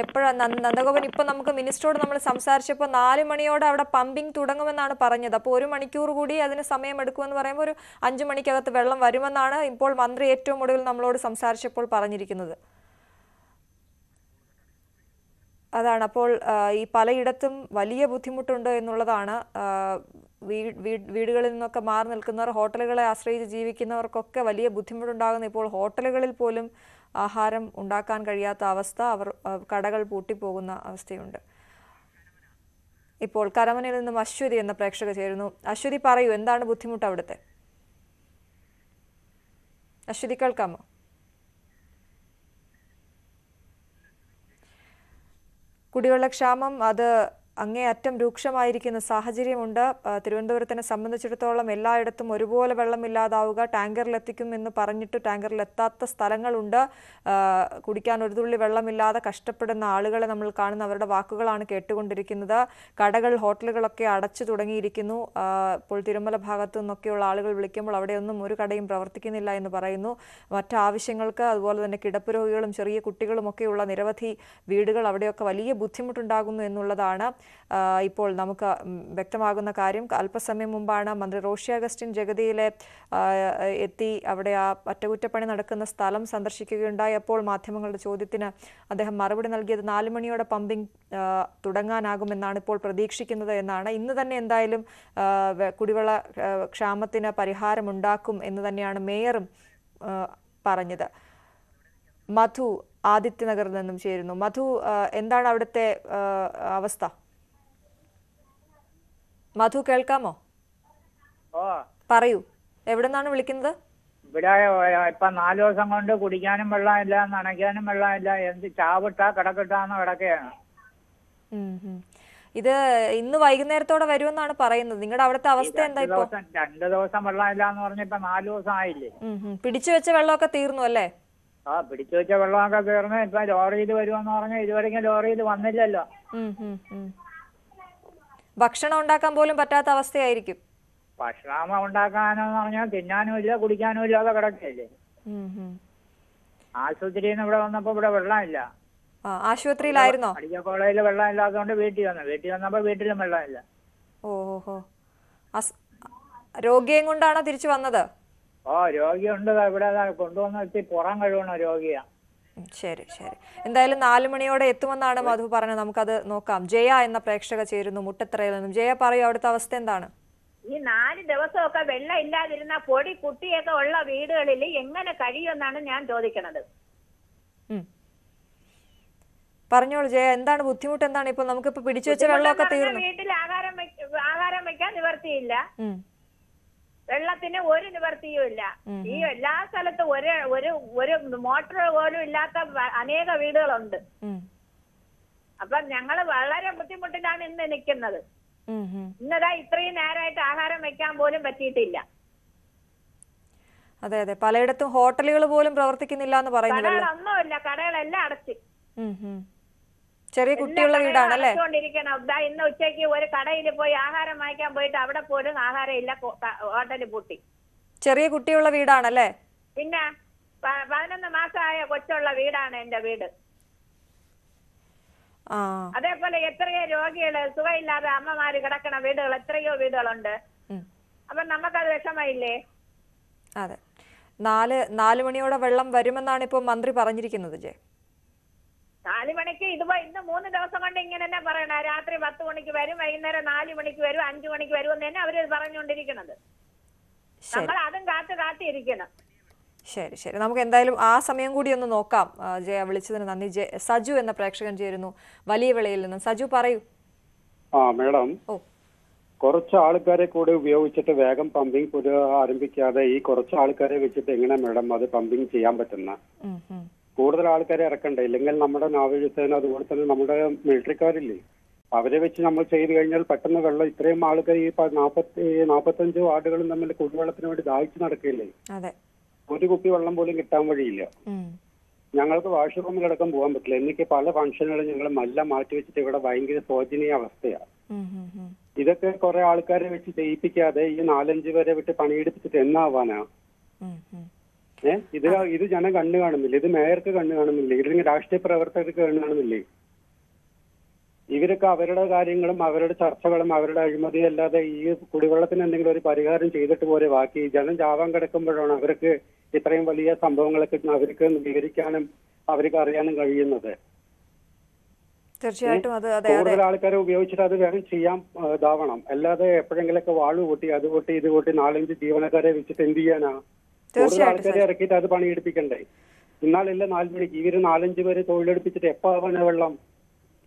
എപ്പോഴാ നന്ദഗോപൻ ഇപ്പൊ നമുക്ക് മിനിസ്റ്ററോട് നമ്മൾ സംസാരിച്ചപ്പോൾ നാല് മണിയോടെ അവിടെ പമ്പിംഗ് തുടങ്ങുമെന്നാണ് പറഞ്ഞത്. അപ്പോൾ ഒരു മണിക്കൂർ കൂടി അതിന് സമയം എടുക്കുമെന്ന് പറയുമ്പോൾ ഒരു അഞ്ചു മണിക്കകത്ത് വെള്ളം വരുമെന്നാണ് ഇപ്പോൾ മന്ത്രി ഏറ്റവും ഒടുവിൽ നമ്മളോട് സംസാരിച്ചപ്പോൾ പറഞ്ഞിരിക്കുന്നത്. അതാണ്. അപ്പോൾ ഈ പലയിടത്തും വലിയ ബുദ്ധിമുട്ടുണ്ട് എന്നുള്ളതാണ് വീടുകളിൽ നിന്നൊക്കെ മാറി നിൽക്കുന്നവർ ഹോട്ടലുകളെ ആശ്രയിച്ച് ജീവിക്കുന്നവർക്കൊക്കെ വലിയ ബുദ്ധിമുട്ടുണ്ടാകുന്ന ഇപ്പോൾ ഹോട്ടലുകളിൽ പോലും ആഹാരം ഉണ്ടാക്കാൻ കഴിയാത്ത അവസ്ഥ അവർ കടകൾ പൂട്ടിപ്പോകുന്ന അവസ്ഥയുണ്ട്. ഇപ്പോൾ കരമനയിൽ നിന്നും അശ്വതി എന്ന പ്രേക്ഷക ചേരുന്നു. അശ്വതി പറയൂ എന്താണ് ബുദ്ധിമുട്ട് അവിടുത്തെ? അശ്വതി കേൾക്കാമോ? കുടിവെള്ളക്ഷാമം അത് അങ്ങേയറ്റം രൂക്ഷമായിരിക്കുന്ന സാഹചര്യമുണ്ട്. തിരുവനന്തപുരത്തിനെ സംബന്ധിച്ചിടത്തോളം എല്ലായിടത്തും ഒരുപോലെ വെള്ളമില്ലാതാവുക ടാങ്കറിലെത്തിക്കും എന്ന് പറഞ്ഞിട്ട് ടാങ്കറിലെത്താത്ത സ്ഥലങ്ങളുണ്ട്. കുടിക്കാൻ ഒരു തുള്ളി വെള്ളമില്ലാതെ കഷ്ടപ്പെടുന്ന ആളുകളെ നമ്മൾ കാണുന്ന അവരുടെ വാക്കുകളാണ് കേട്ടുകൊണ്ടിരിക്കുന്നത്. കടകൾ ഹോട്ടലുകളൊക്കെ അടച്ചു തുടങ്ങിയിരിക്കുന്നു. ഇപ്പോൾ തിരുമല ഭാഗത്തു നിന്നൊക്കെയുള്ള ആളുകൾ വിളിക്കുമ്പോൾ അവിടെയൊന്നും ഒരു കടയും പ്രവർത്തിക്കുന്നില്ല എന്ന് പറയുന്നു. മറ്റാവശ്യങ്ങൾക്ക് അതുപോലെ തന്നെ കിടപ്പ് രോഗികളും ചെറിയ കുട്ടികളുമൊക്കെയുള്ള നിരവധി വീടുകൾ അവിടെയൊക്കെ വലിയ ബുദ്ധിമുട്ടുണ്ടാകുന്നു എന്നുള്ളതാണ്. ഇപ്പോൾ നമുക്ക് വ്യക്തമാകുന്ന കാര്യം അല്പസമയം മുമ്പാണ് മന്ത്രി റോഷി അഗസ്റ്റിൻ ജഗതിയിലെ എത്തി അവിടെ ആ അറ്റകുറ്റപ്പണി നടക്കുന്ന സ്ഥലം സന്ദർശിക്കുകയുണ്ടായി അപ്പോൾ മാധ്യമങ്ങളുടെ ചോദ്യത്തിന് അദ്ദേഹം മറുപടി നൽകിയത് നാല് മണിയോടെ പമ്പിംഗ് തുടങ്ങാനാകുമെന്നാണ് ഇപ്പോൾ പ്രതീക്ഷിക്കുന്നത് എന്നാണ്. ഇന്ന് തന്നെ എന്തായാലും കുടിവെള്ള ക്ഷാമത്തിന് പരിഹാരമുണ്ടാക്കും എന്ന് തന്നെയാണ് മേയറും പറഞ്ഞത്. മധു ആദിത്യനഗറിൽ നിന്നും ചേരുന്നു. മധു എന്താണ് അവിടുത്തെ അവസ്ഥ? മധു കേൾക്കാമോ? ഓ. പറയൂ. എവിടെ നിന്നാണ് വിളിക്കുന്നത്? ഇവിടെ ഇപ്പൊ നാല് ദിവസം കൊണ്ട് കുടിക്കാനും വെള്ളമില്ല നനയ്ക്കാനും വെള്ളമില്ല. എന്ത് ചാവിട്ടാ കിടക്കിട്ടാന്ന് കിടക്കുകയാണ്. ഇത് ഇന്ന് വൈകുന്നേരത്തോടെ വരുമെന്നാണ് പറയുന്നത്. നിങ്ങളുടെ അവിടുത്തെ അവസ്ഥ എന്താ ഇപ്പൊ? രണ്ടു ദിവസം വെള്ളം ഇല്ല വെള്ളമില്ല എന്ന് പറഞ്ഞ ഇപ്പൊ നാല് ദിവസം ആയില്ലേ. പിടിച്ചു വെച്ച വെള്ളമൊക്കെ തീർന്നു അല്ലേ? ആ പിടിച്ചു വെച്ച വെള്ളമൊക്കെ തീർന്ന് ഇപ്പൊ ലോറിയിൽ വരുമെന്ന് പറഞ്ഞ ഇതുവരെയും ലോറിയിൽ വന്നില്ലല്ലോ. ഭക്ഷണം ഉണ്ടാക്കാൻ പോലും പറ്റാത്ത അവസ്ഥയായിരിക്കും. ഭക്ഷണം ഉണ്ടാക്കാനെന്ന് പറഞ്ഞാൽ തിന്നാനും ഇല്ല കുടിക്കാനും ഇല്ലാതെ കിടക്കല്ലേ. ആശുപത്രിയിൽ നിന്ന് ഇവിടെ വന്നപ്പോ ഇവിടെ വെള്ളമില്ല. ആശുപത്രിയിലായിരുന്നോ? മെഡിക്കൽ കോളേജിൽ വെള്ളം ഇല്ലാത്തതുകൊണ്ട് വീട്ടിൽ വന്നു. വീട്ടിൽ വന്നപ്പോ വീട്ടിലും വെള്ളമില്ല. ഓഹോ രോഗിയും കൊണ്ടാണോ തിരിച്ചു വന്നത്? ഓ രോഗിയുണ്ട്. ഇവിടെ കൊണ്ടുവന്ന് പുറം കഴുകണ രോഗിയാ. ശരി ശരി. എന്തായാലും നാലു മണിയോടെ എത്തുമെന്നാണ് മധു പറഞ്ഞത്. നമുക്കത് നോക്കാം. ജയ എന്ന പ്രേക്ഷക ചേരുന്നു മുട്ടത്തറയിൽ നിന്നും. ജയ പറയൂ അവിടുത്തെ അവസ്ഥ എന്താണ്? ഈ നാല് ദിവസമൊക്കെ വെള്ളം ഇല്ലാതിരുന്ന പൊടി കുട്ടിയൊക്കെ ഉള്ള വീടുകളിൽ എങ്ങനെ കഴിയുമെന്നാണ് ഞാൻ ചോദിക്കണത്. പറഞ്ഞോളൂ ജയ. എന്താണ് ബുദ്ധിമുട്ട്? എന്താണ് ഇപ്പൊ നമുക്കിപ്പോ പിടിച്ചു വെച്ച വെള്ളമൊക്കെ തീർന്നു? വീട്ടിൽ ആഹാരം ആഹാരം വെക്കാൻ നിവർത്തിയില്ല വെള്ളത്തിന് ഒരു നിവർത്തിയും ഇല്ല. ഈ എല്ലാ സ്ഥലത്തും ഒരു ഒരു ഒരു മോട്ടോർ പോലും ഇല്ലാത്ത അനേക വീടുകളുണ്ട്. അപ്പൊ ഞങ്ങൾ വളരെ ബുദ്ധിമുട്ടിലാണ് ഇന്ന് നിൽക്കുന്നത്. ഇന്നതാ ഇത്രയും നേരമായിട്ട് ആഹാരം വെക്കാൻ പോലും പറ്റിയിട്ടില്ല. അതെ അതെ. പലയിടത്തും ഹോട്ടലുകൾ പോലും പ്രവർത്തിക്കുന്നില്ല എന്ന് പറയുന്നത് കടകളൊന്നുമില്ല. കടകളെല്ലാം അടച്ച്. ചെറിയ കുട്ടിയുള്ള വീടാണല്ലേ? ഇന്ന് ഉച്ചയ്ക്ക് ഒരു കടയിൽ പോയി ആഹാരം വാങ്ങിക്കാൻ പോയിട്ട് അവിടെ പോലും ആഹാരം ഇല്ല ഹോട്ടലിൽ പൂട്ടി. ചെറിയ കുട്ടിയുള്ള വീടാണല്ലേ? പിന്നെ പതിനൊന്ന് മാസമായ കൊച്ചുള്ള വീടാണ് എന്റെ വീട്. അതേപോലെ എത്രയോ രോഗികൾ സുഖമില്ലാതെ അമ്മമാര് കിടക്കണ വീടുകൾ എത്രയോ വീടുകളുണ്ട്. അപ്പൊ നമുക്കത് വിഷമയില്ലേ അതെ. നാല് നാല് മണിയോടെ വെള്ളം വരുമെന്നാണ് ഇപ്പോൾ മന്ത്രി പറഞ്ഞിരിക്കുന്നത് ജയ നാല് മണിക്ക് ഇതുപോ ഇന്ന് മൂന്ന് ദിവസം കൊണ്ട് ഇങ്ങനെ തന്നെ പറയണ. രാത്രി പത്ത് മണിക്ക് വരും വൈകുന്നേരം നാല് മണിക്ക് വരും അഞ്ചു മണിക്ക് വരും എന്ന് തന്നെ അവർ പറഞ്ഞുകൊണ്ടിരിക്കണത്. നമ്മൾ അതും കാത്തു കാത്തിരിക്കണം. ശരി ശരി. നമുക്ക് എന്തായാലും ആ സമയം കൂടി ഒന്ന് നോക്കാം. ജയ വിളിച്ചതിന് നന്ദി. ജയ സജു എന്ന പ്രേക്ഷകൻ ചേരുന്നു. വലിയ വിളയിൽ നിന്ന്. സജു പറയൂ. ആ മേഡം. കുറച്ച് ആൾക്കാരെ കൂടെ ഉപയോഗിച്ചിട്ട് വേഗം പമ്പിങ് പുനഃ ആരംഭിക്കാതെ ഈ കുറച്ച് ആൾക്കാരെ വെച്ചിട്ട് എങ്ങനെ മേഡം അത് പമ്പിങ് ചെയ്യാൻ പറ്റുന്ന. കൂടുതൽ ആൾക്കാരെ ഇറക്കണ്ടേ? ഇല്ലെങ്കിൽ നമ്മുടെ നാവികസേന അതുപോലെ തന്നെ നമ്മുടെ മിലിറ്ററിക്കാരില്ലേ? അവരെ വെച്ച് നമ്മൾ ചെയ്തു കഴിഞ്ഞാൽ പെട്ടെന്ന് വെള്ളം ഇത്രയും ആൾക്കാർ ഈ നാൽപ്പത്തി നാൽപ്പത്തഞ്ച് വാർഡുകളും തമ്മിൽ കുടിവെള്ളത്തിന് വേണ്ടി ദാഹിച്ചു നടക്കില്ലേ ഒരു കുപ്പി വെള്ളം പോലും കിട്ടാൻ വഴിയില്ല. ഞങ്ങൾക്ക് വാഷ്റൂമിലടക്കം പോകാൻ പറ്റില്ല. എനിക്ക് പല ഫംഗ്ഷനുകളും ഞങ്ങൾ മല്ല മാറ്റി വെച്ചിട്ട് ഇവിടെ ഭയങ്കര ശോചനീയ അവസ്ഥയാണ്. ഇതൊക്കെ കുറെ ആൾക്കാരെ വെച്ച് ചെയ്യിപ്പിക്കാതെ ഈ നാലഞ്ച് പേരെ വിട്ട് പണിയെടുപ്പിച്ചിട്ട് എന്നാവാനാ. ഏഹ് ഇത് ഇത് ജനം കണ്ണു കാണുന്നില്ല? ഇത് മേയർക്ക് കണ്ണു കാണുന്നില്ല? ഇതിന് രാഷ്ട്രീയ പ്രവർത്തകർക്ക് കണ്ണു കാണുന്നില്ലേ? ഇവരൊക്കെ അവരുടെ കാര്യങ്ങളും അവരുടെ ചർച്ചകളും അവരുടെ അഴിമതിയും അല്ലാതെ ഈ കുടിവെള്ളത്തിന് എന്തെങ്കിലും ഒരു പരിഹാരം ചെയ്തിട്ട് പോലെ ബാക്കി. ജനം ചാവാൻ കിടക്കുമ്പോഴാണ് അവർക്ക് ഇത്രയും വലിയ സംഭവങ്ങളൊക്കെ അവർക്ക് വിവരിക്കാനും അവർക്ക് അറിയാനും കഴിയുന്നത്. തീർച്ചയായിട്ടും അത് കൂടുതൽ ആൾക്കാരെ ഉപയോഗിച്ചിട്ട് അത് വേഗം ചെയ്യാൻ ഇതാവണം. അല്ലാതെ എപ്പോഴെങ്കിലൊക്കെ വാഴ് കൂട്ടി അത് കൂട്ടി ഇത് കൂട്ടി നാലഞ്ച് ജീവനക്കാരെ വെച്ചിട്ട് എന്ത് ചെയ്യാനാ? കൂടുതൽ ആൾക്കാരെ ഇറക്കിയിട്ട് അത് പണിയെടുപ്പിക്കണ്ടേ? ഇന്നാളില്ല നാല് മണിക്ക് ഇവർ നാലഞ്ച് പേര് തൊഴിലെടുപ്പിച്ചിട്ട് എപ്പോ ആവാണ് വെള്ളം?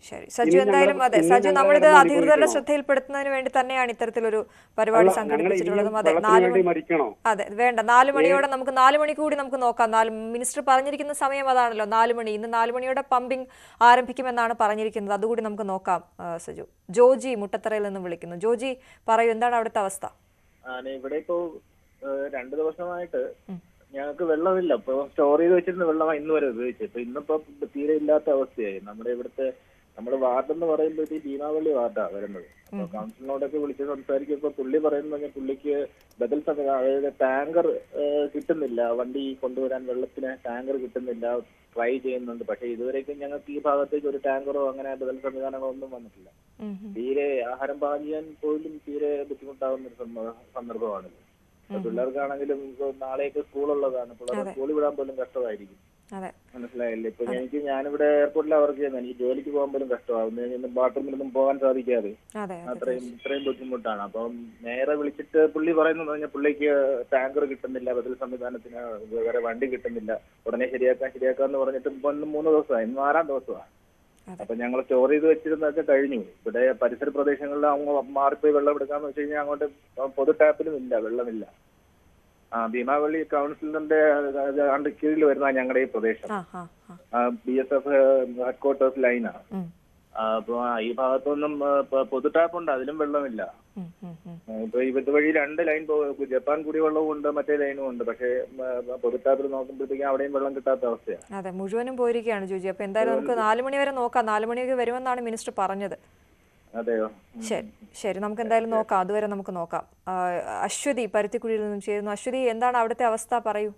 ശരി. സജു എന്തായാലും അതെ. സജു നമ്മളിത് അധികൃതരുടെ? ശ്രദ്ധയിൽപ്പെടുത്തുന്നതിന് വേണ്ടി തന്നെയാണ് ഇത്തരത്തിലൊരു പരിപാടി സംഘടിപ്പിച്ചിട്ടുള്ളതും. അതെ നാല് മണി മരിക്കണോ? അതെ വേണ്ട. നാല് മണിയോടെ നമുക്ക് നാല് മണി കൂടി നമുക്ക് നോക്കാം. നാല് മിനിസ്റ്റർ പറഞ്ഞിരിക്കുന്ന സമയം അതാണല്ലോ. നാല് മണി. ഇന്ന് നാല് മണിയോടെ പമ്പിംഗ് ആരംഭിക്കുമെന്നാണ് പറഞ്ഞിരിക്കുന്നത്. അതുകൂടി നമുക്ക് നോക്കാം സജു. ജോജി മുട്ടത്തറയിൽ നിന്ന് വിളിക്കുന്നു. ജോജി പറയൂ എന്താണ് അവിടുത്തെ അവസ്ഥ? ഇവിടെ ഇപ്പോ രണ്ട് ദിവസമായിട്ട് ഞങ്ങൾക്ക് വെള്ളമില്ല. ഇപ്പൊ സ്റ്റോർ ചെയ്ത് വെച്ചിരുന്ന വെള്ളമാണ് ഇന്ന് വരെ ഉപയോഗിച്ചത്. ഇപ്പൊ ഇന്നിപ്പോ തീരെ ഇല്ലാത്ത അവസ്ഥയായി. നമ്മുടെ ഇവിടുത്തെ നമ്മുടെ വാർഡ് എന്ന് പറയുമ്പോൾ ഈ ഭീമാവള്ളി വാർഡാ വരുന്നത്. അപ്പൊ കൗൺസിലിനോടൊക്കെ വിളിച്ച് സംസാരിക്കുമ്പോ പുള്ളി പറയുന്നത് പുള്ളിക്ക് ബദൽ സംവിധാനം അതായത് ടാങ്കർ കിട്ടുന്നില്ല. വണ്ടി കൊണ്ടുവരാൻ വെള്ളത്തിന് ടാങ്കർ കിട്ടുന്നില്ല. ട്രൈ ചെയ്യുന്നുണ്ട്. പക്ഷെ ഇതുവരേക്കും ഞങ്ങൾക്ക് ഈ ഭാഗത്തേക്ക് ഒരു ടാങ്കറോ അങ്ങനെ ബദൽ സംവിധാനങ്ങളോ ഒന്നും വന്നിട്ടില്ല. തീരെ ആഹാരം പാകം ചെയ്യാൻ പോലും തീരെ ബുദ്ധിമുട്ടാവുന്ന ഒരു സന്ദ- സന്ദർഭമാണിത്. പിള്ളേർക്കാണെങ്കിലും ഇപ്പൊ നാളെയൊക്കെ സ്കൂളുള്ളതാണ്. പിള്ളേർ. സ്കൂളിൽ വിടാൻ പോലും കഷ്ടമായിരിക്കും. മനസ്സിലായില്ലേ? ഇപ്പൊ എനിക്ക് ഞാനിവിടെ എയർപോർട്ടിലാണ് വർക്ക് ചെയ്യുന്നത്. എനിക്ക് ജോലിക്ക് പോകാൻ പോലും കഷ്ടമാവും ബാത്റൂമിലൊന്നും പോകാൻ സാധിക്കാതെ. അതെ അതെ അത്രയും ഇത്രയും ബുദ്ധിമുട്ടാണ്. അപ്പം നേരെ വിളിച്ചിട്ട് പുള്ളി പറയുന്നത് പറഞ്ഞാൽ പുള്ളിക്ക് ടാങ്കർ കിട്ടുന്നില്ല ബദൽ സംവിധാനത്തിന് വേറെ വണ്ടി കിട്ടുന്നില്ല. ഉടനെ ശരിയാക്കാൻ ശരിയാക്കാന്ന് പറഞ്ഞിട്ട് ഇപ്പൊ മൂന്ന് ദിവസമായി. ഇന്ന് ആറാം ദിവസമാണ്. അപ്പൊ ഞങ്ങൾ സ്റ്റോർ ചെയ്ത് വെച്ചിരുന്നതൊക്കെ കഴിഞ്ഞു. ഇവിടെ പരിസര പ്രദേശങ്ങളിൽ അങ്ങ് മാറിപ്പോയി വെള്ളം എടുക്കാന്ന് വെച്ച് കഴിഞ്ഞാൽ അങ്ങോട്ട് പൊതു ടാപ്പിലും ഇല്ല വെള്ളമില്ല. ആ ഭീമാവള്ളി കൗൺസിലിന്റെ അണ്ടർ കീഴിൽ വരുന്ന ഞങ്ങളുടെ ഈ പ്രദേശം. ബി എസ് എഫ് ഹെഡ്ക്വാർട്ടേഴ്സ് ലൈനാണ് ഈ ഭാഗത്തൊന്നും പൊതു ടാപ്പ് ടാപ്പുണ്ട് അതിലും വെള്ളമില്ല. ഇപ്പൊ ഇത് വഴി രണ്ട് ലൈൻ ജപ്പാൻ കുടിവെള്ളവും ഉണ്ട് മറ്റേ ലൈനും ഉണ്ട്. പക്ഷേ പൊതു ടാപ്പിൽ നോക്കുമ്പോഴത്തേക്കും അവിടെയും വെള്ളം കിട്ടാത്ത അവസ്ഥയാണ് അതെ മുഴുവനും പോയിരിക്കുകയാണ് ജോജി. അപ്പൊ എന്തായാലും നമുക്ക് നാല് മണി വരെ നോക്കാം. നാല് മണിയൊക്കെ വരുമെന്നാണ് മിനിസ്റ്റർ പറഞ്ഞത്. അതെയോ? ശരി ശരി. നമുക്ക് എന്തായാലും നോക്കാം. അതുവരെ നമുക്ക് നോക്കാം. അശ്വതി പരുത്തിക്കുഴിയിൽ നിന്നും ചേരുന്നു. അശ്വതി എന്താണ് അവിടുത്തെ അവസ്ഥ? പറയൂ.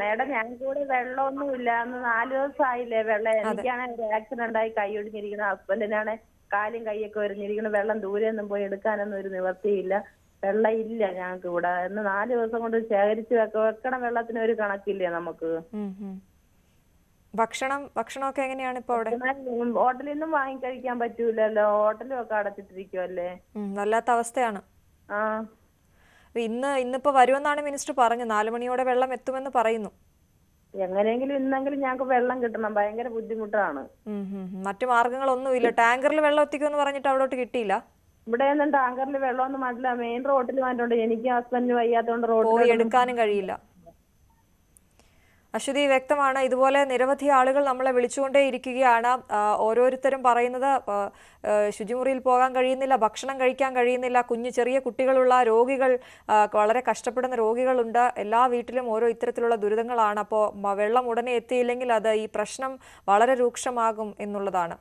മേഡം ഞങ്ങൾക്ക് കൂടെ വെള്ളമൊന്നും ഇല്ല അന്ന് നാല് ദിവസമായില്ലേ വെള്ളം. എനിക്കാണ് ഒരു ആക്സിഡന്റ് ആയി കൈ ഒടിഞ്ഞിരിക്കുന്നത് ഹസ്ബൻഡിനാണ് കാലും കൈയൊക്കെ ഒരിഞ്ഞിരിക്കുന്നത് വെള്ളം ദൂരെ ഒന്നും പോയി എടുക്കാനൊന്നും ഒരു നിവർത്തിയില്ല വെള്ളം ഇല്ല ഞങ്ങൾക്ക് ഇവിടെ എന്ന് നാല് ദിവസം കൊണ്ട് ശേഖരിച്ച് വെക്ക വെക്കണ വെള്ളത്തിന് ഒരു കണക്കില്ലേ നമുക്ക്. ഭക്ഷണം ഭക്ഷണമൊക്കെ എങ്ങനെയാണ് ഇപ്പൊ അവിടെ? ഹോട്ടലിൽ നിന്നും വാങ്ങി കഴിക്കാൻ പറ്റൂലല്ലോ. ഹോട്ടലും ഒക്കെ അടച്ചിട്ടിരിക്കുവല്ലേ? ഉം, വല്ലാത്ത അവസ്ഥയാണ്. ആ. ഇന്ന് ഇന്നിപ്പോ വരുമെന്നാണ് മിനിസ്റ്റർ പറഞ്ഞു നാലു മണിയോടെ വെള്ളം എത്തുമെന്ന് പറയുന്നു. എങ്ങനെയെങ്കിലും ഇന്നെങ്കിലും ഞങ്ങൾക്ക് വെള്ളം കിട്ടണം. ഭയങ്കര ബുദ്ധിമുട്ടാണ്. മറ്റു മാർഗങ്ങളൊന്നുമില്ല. ടാങ്കറിൽ വെള്ളം എത്തിക്കുമെന്ന് പറഞ്ഞിട്ട് അവിടോട്ട് കിട്ടിയില്ല. ഇവിടെ ടാങ്കറിൽ വെള്ളമൊന്നും മാറ്റില്ല. മെയിൻ റോഡിൽ വന്നിട്ടുണ്ട് എനിക്ക് ഹസ്ബൻഡിന് വയ്യാത്തോണ്ട് റോഡ് റോഡിൽ എടുക്കാനും കഴിയില്ല. അശ്വതി വ്യക്തമാണ്. ഇതുപോലെ നിരവധി ആളുകൾ നമ്മളെ വിളിച്ചുകൊണ്ടേ ഇരിക്കുകയാണ്. ഓരോരുത്തരും പറയുന്നത് ശുചിമുറിയിൽ പോകാൻ കഴിയുന്നില്ല ഭക്ഷണം കഴിക്കാൻ കഴിയുന്നില്ല കുഞ്ഞു ചെറിയ കുട്ടികളുള്ള രോഗികൾ വളരെ കഷ്ടപ്പെടുന്ന രോഗികളുണ്ട്. എല്ലാ വീട്ടിലും ഓരോ ഇത്തരത്തിലുള്ള ദുരിതങ്ങളാണ്. അപ്പോൾ വെള്ളം ഉടനെ എത്തിയില്ലെങ്കിൽ അത് ഈ പ്രശ്നം വളരെ രൂക്ഷമാകും എന്നുള്ളതാണ്.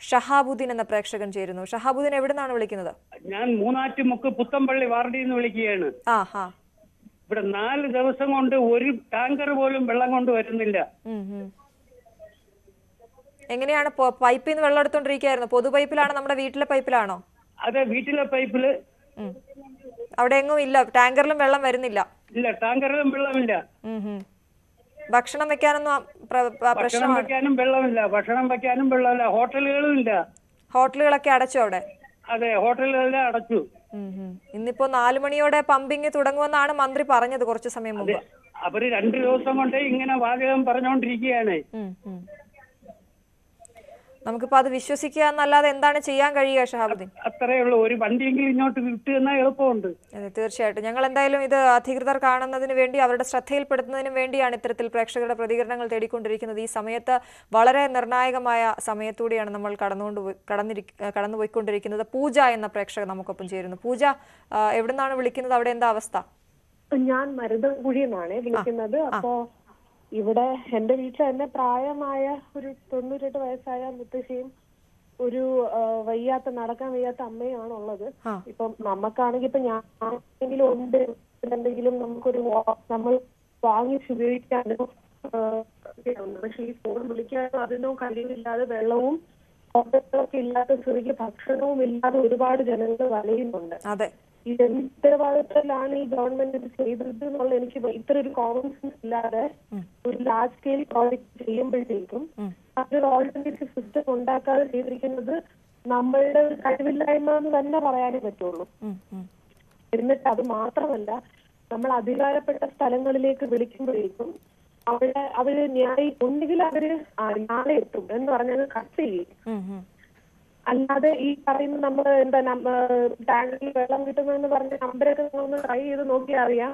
ഷഹാബുദ്ദീൻ എന്ന പ്രേക്ഷകൻ ചേരുന്നു. ഷഹാബുദ്ദീൻ എവിടെ നിന്നാണ് വിളിക്കുന്നത്? ഞാൻ മൂന്നാറ്റുമുക്ക് പുത്തമ്പള്ളി വാർഡിൽ നിന്ന് വിളിക്കുകയാണ്. ആ ഹാ. ഇവിടെ നാല് ദിവസം കൊണ്ട് ഒരു ടാങ്കർ പോലും വെള്ളം കൊണ്ട് വരുന്നില്ല. എങ്ങനെയാണ് പൈപ്പിൽ നിന്ന് വെള്ളം എടുത്തോണ്ടിരിക്കുകയായിരുന്നു പൊതു പൈപ്പിലാണോ നമ്മുടെ വീട്ടിലെ പൈപ്പിലാണോ? അതെ വീട്ടിലെ പൈപ്പിൽ. അവിടെ എങ്ങും ഇല്ല. ടാങ്കറിലും വെള്ളം വരുന്നില്ല. ഇല്ല ടാങ്കറിലും വെള്ളമില്ല. ഭക്ഷണം വെക്കാനൊന്നും ഭക്ഷണം വെക്കാനും വെള്ളമില്ല. ഭക്ഷണം വെക്കാനും വെള്ളമില്ല. ഹോട്ടലുകളും ഇല്ല ഹോട്ടലുകളൊക്കെ അടച്ചു അവിടെ? അതെ ഹോട്ടലുകളെല്ലാം അടച്ചു. ഇന്നിപ്പോ നാലു മണിയോടെ പമ്പിങ് തുടങ്ങുമെന്നാണ് മന്ത്രി പറഞ്ഞത് കുറച്ചു സമയം മുമ്പ്. അവർ രണ്ടു ദിവസം കൊണ്ട് ഇങ്ങനെ വാചകം പറഞ്ഞുകൊണ്ടിരിക്കുകയാണ് ഉം. നമുക്കിപ്പോ അത് വിശ്വസിക്കുക എന്നല്ലാതെ എന്താണ് ചെയ്യാൻ കഴിയുക ഷഹാബുദ്ദീൻ? അത്രേ ഉള്ളൂ. ഒരു വണ്ടിയെങ്കിലും ഇങ്ങോട്ട് വിട്ടു എന്നാൽ എളുപ്പമുണ്ട്. അതെ തീർച്ചയായിട്ടും. ഞങ്ങൾ എന്തായാലും ഇത് അധികൃതർ കാണുന്നതിന് വേണ്ടി അവരുടെ ശ്രദ്ധയിൽപ്പെടുത്തുന്നതിനും വേണ്ടിയാണ് ഇത്തരത്തിൽ പ്രേക്ഷകരുടെ പ്രതികരണങ്ങൾ തേടിക്കൊണ്ടിരിക്കുന്നത്. ഈ സമയത്ത് വളരെ നിർണായകമായ സമയത്തൂടെയാണ് നമ്മൾ കടന്നുകൊണ്ട് കടന്നിരി കടന്നുപോയിക്കൊണ്ടിരിക്കുന്നത്. പൂജ എന്ന പ്രേക്ഷകർ നമുക്കൊപ്പം ചേരുന്നു. പൂജ എവിടുന്നാണ് വിളിക്കുന്നത്? അവിടെ എന്താ അവസ്ഥ? ഞാൻ മരുതൻകുഴിയിൽ നിന്നാണ് വിളിക്കുന്നത് അപ്പോ ഇവിടെ എന്റെ വീട്ടിൽ തന്നെ പ്രായമായ ഒരു തൊണ്ണൂറ്റെട്ട് വയസ്സായ മുത്തശ്ശിയും ഒരു വയ്യാത്ത നടക്കാൻ വയ്യാത്ത അമ്മയാണ് ഉള്ളത് ഇപ്പം നമുക്കാണെങ്കിൽ ഇപ്പൊ ഞാൻ ഉണ്ട്. എന്തെങ്കിലും നമുക്കൊരു നമ്മൾ വാങ്ങിച്ച് ഉപയോഗിക്കാനോ. പക്ഷെ ഈ ഫോൺ വിളിക്കാനോ അതിനോ കഴിവില്ലാതെ വെള്ളവും ഹോട്ടലുകളൊക്കെ ഇല്ലാത്ത ചെറിയ ഭക്ഷണവും ഇല്ലാതെ ഒരുപാട് ജനങ്ങൾ വലയുന്നുണ്ട്. എന്ത് ഉത്തരവാദിത്തത്തിലാണ് ഈ ഗവൺമെന്റ് ഇത് ചെയ്തത് എന്നുള്ള എനിക്ക് ഇത്ര ഒരു കോമൺ സെൻസ് ഇല്ലാതെ ഒരു ലാർജ് സ്കെയിൽ പ്രോജക്ട് ചെയ്യുമ്പോഴത്തേക്കും അതൊരു ഓൾട്ടർനേറ്റീവ് സിസ്റ്റം ഉണ്ടാക്കാതെ ചെയ്തിരിക്കുന്നത് നമ്മളുടെ ഒരു കഴിവില്ലായ്മ എന്ന് തന്നെ പറയാനേ പറ്റുള്ളൂ. എന്നിട്ട് അത് മാത്രമല്ല നമ്മൾ അധികാരപ്പെട്ട സ്ഥലങ്ങളിലേക്ക് വിളിക്കുമ്പോഴേക്കും അവിടെ അവർ ന്യായി ഒന്നുകിൽ അവർ നാളെ എത്തും എന്ന് പറഞ്ഞത് കട്ട് ചെയ്യും. അല്ലാതെ ഈ പറയുന്ന നമ്മൾ എന്താ ടാങ്കിൽ വെള്ളം കിട്ടുന്നതെന്ന് പറഞ്ഞ നമ്പരൊക്കെ ഒന്ന് ട്രൈ ചെയ്ത് നോക്കിയാൽ അറിയാം.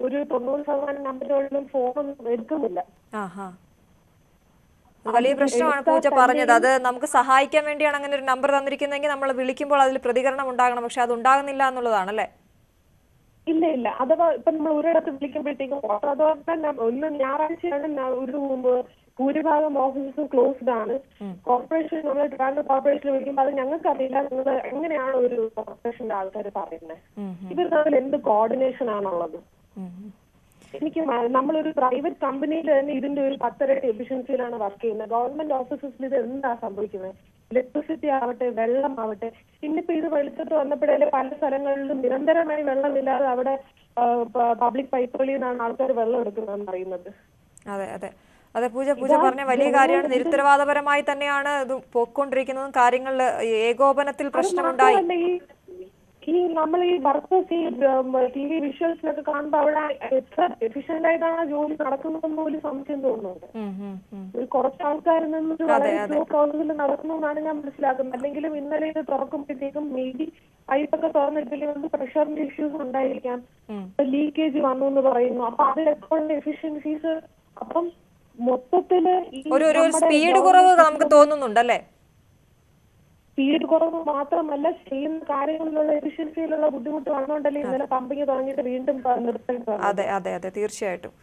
ഒരു തൊണ്ണൂറ് ശതമാനം നമ്പറുകളിലും ഫോണൊന്നും എടുക്കുന്നില്ല. വലിയ പ്രശ്നമാണ് പൂജ പറഞ്ഞത്. അത് നമുക്ക് സഹായിക്കാൻ വേണ്ടിയാണ് അങ്ങനെ ഒരു നമ്പർ തന്നിരിക്കുന്നതെങ്കിൽ നമ്മൾ വിളിക്കുമ്പോൾ അതിൽ പ്രതികരണം ഉണ്ടാകണം. പക്ഷെ അത് ഉണ്ടാകുന്നില്ല എന്നുള്ളതാണ് അല്ലേ ഇല്ല ഇല്ല. അഥവാ ഇപ്പൊ നമ്മൾ ഒരിടത്ത് വിളിക്കുമ്പോഴത്തേക്കും അതോറിറ്റി ഒന്ന് ഞായറാഴ്ചയാണ് ഒരു ഭൂരിഭാഗം ഓഫീസും ക്ലോസ്ഡ് ആണ്. കോർപ്പറേഷൻ നമ്മൾ ട്രാൻസ്ഫർ കോർപ്പറേഷൻ വിളിക്കുമ്പോൾ അത് ഞങ്ങൾക്ക് അറിയില്ല നിങ്ങൾ എങ്ങനെയാണ് ഒരു കോർപ്പറേഷന്റെ ആൾക്കാർ പറയുന്നത് ഇവർ തമ്മിൽ എന്ത് കോർഡിനേഷൻ ആണുള്ളത്? എനിക്ക് നമ്മളൊരു പ്രൈവറ്റ് കമ്പനിയിൽ തന്നെ ഇതിന്റെ ഒരു പത്തരട്ടി എഫിഷ്യൻസിയിലാണ് വർക്ക് ചെയ്യുന്നത്. ഗവൺമെന്റ് ഓഫീസസിൽ ഇത് എന്താ സംഭവിക്കുന്നത് ഇലക്ട്രിസിറ്റി ആവട്ടെ വെള്ളം ആവട്ടെ ഇന്നിപ്പോ ഇത് വെളുത്തിട്ട് വന്നപ്പോഴേ പല സ്ഥലങ്ങളിലും നിരന്തരമായി വെള്ളമില്ലാതെ അവിടെ പബ്ലിക് പൈപ്പുകളിൽ നിന്നാണ് ആൾക്കാർ വെള്ളം എടുക്കുന്നതെന്ന് അറിയുന്നത് അതെ അതെ. അതെ പൂജ പൂജ പറഞ്ഞ വലിയ കാര്യമാണ്. നിരുത്തരവാദപരമായി തന്നെയാണ് ഇത് പോയിക്കൊണ്ടിരിക്കുന്നതും. കാര്യങ്ങളിൽ ഏകോപനത്തിൽ പ്രശ്നമുണ്ടായി. ഈ നമ്മൾ ഈ വർക്കേഴ്സ് ഈ ടി വി വിഷ്വൽസിലൊക്കെ കാണുമ്പോൾ അവിടെ എത്ര എഫിഷ്യന്റ് ആയിട്ടാണ് ജോലി നടക്കുന്നതെന്ന് പോലും സംശയം തോന്നുന്നുണ്ട്. ഒരു കുറച്ച് ആൾക്കാരിൽ നിന്നൊരു അതെ, വളരെ സ്ലോ പ്രോസസ്സിൽ നടക്കുന്നതെന്നാണ് ഞാൻ മനസ്സിലാക്കുന്നത്. അല്ലെങ്കിലും ഇന്നലെ ഇത് തുറക്കുമ്പോഴത്തേക്കും മേ ബി പൈപ്പൊക്കെ തുറന്നിട്ടില്ലെങ്കിൽ പ്രഷറിന്റെ ഇഷ്യൂസ് ഉണ്ടായിരിക്കാം. ലീക്കേജ് വന്നു എന്ന് പറയുന്നു. അപ്പൊ അതിലൊക്കെ എഫിഷ്യൻസീസ് അപ്പം മൊത്തത്തിൽ ഒരു ഒരു സ്പീഡ് കുറവ് നമുക്ക് തോന്നുന്നുണ്ടല്ലേ? സ്പീഡ് കുറവ് മാത്രമല്ല ചെയ്യുന്ന കാര്യങ്ങളിലുള്ള എഫിഷ്യൻസിയിലുള്ള ബുദ്ധിമുട്ട് വന്നുകൊണ്ടല്ലേ ഇന്നലെ പമ്പിങ് തുടങ്ങിയിട്ട് വീണ്ടും നിർത്തേണ്ടത്. അതെ അതെ അതെ തീർച്ചയായിട്ടും.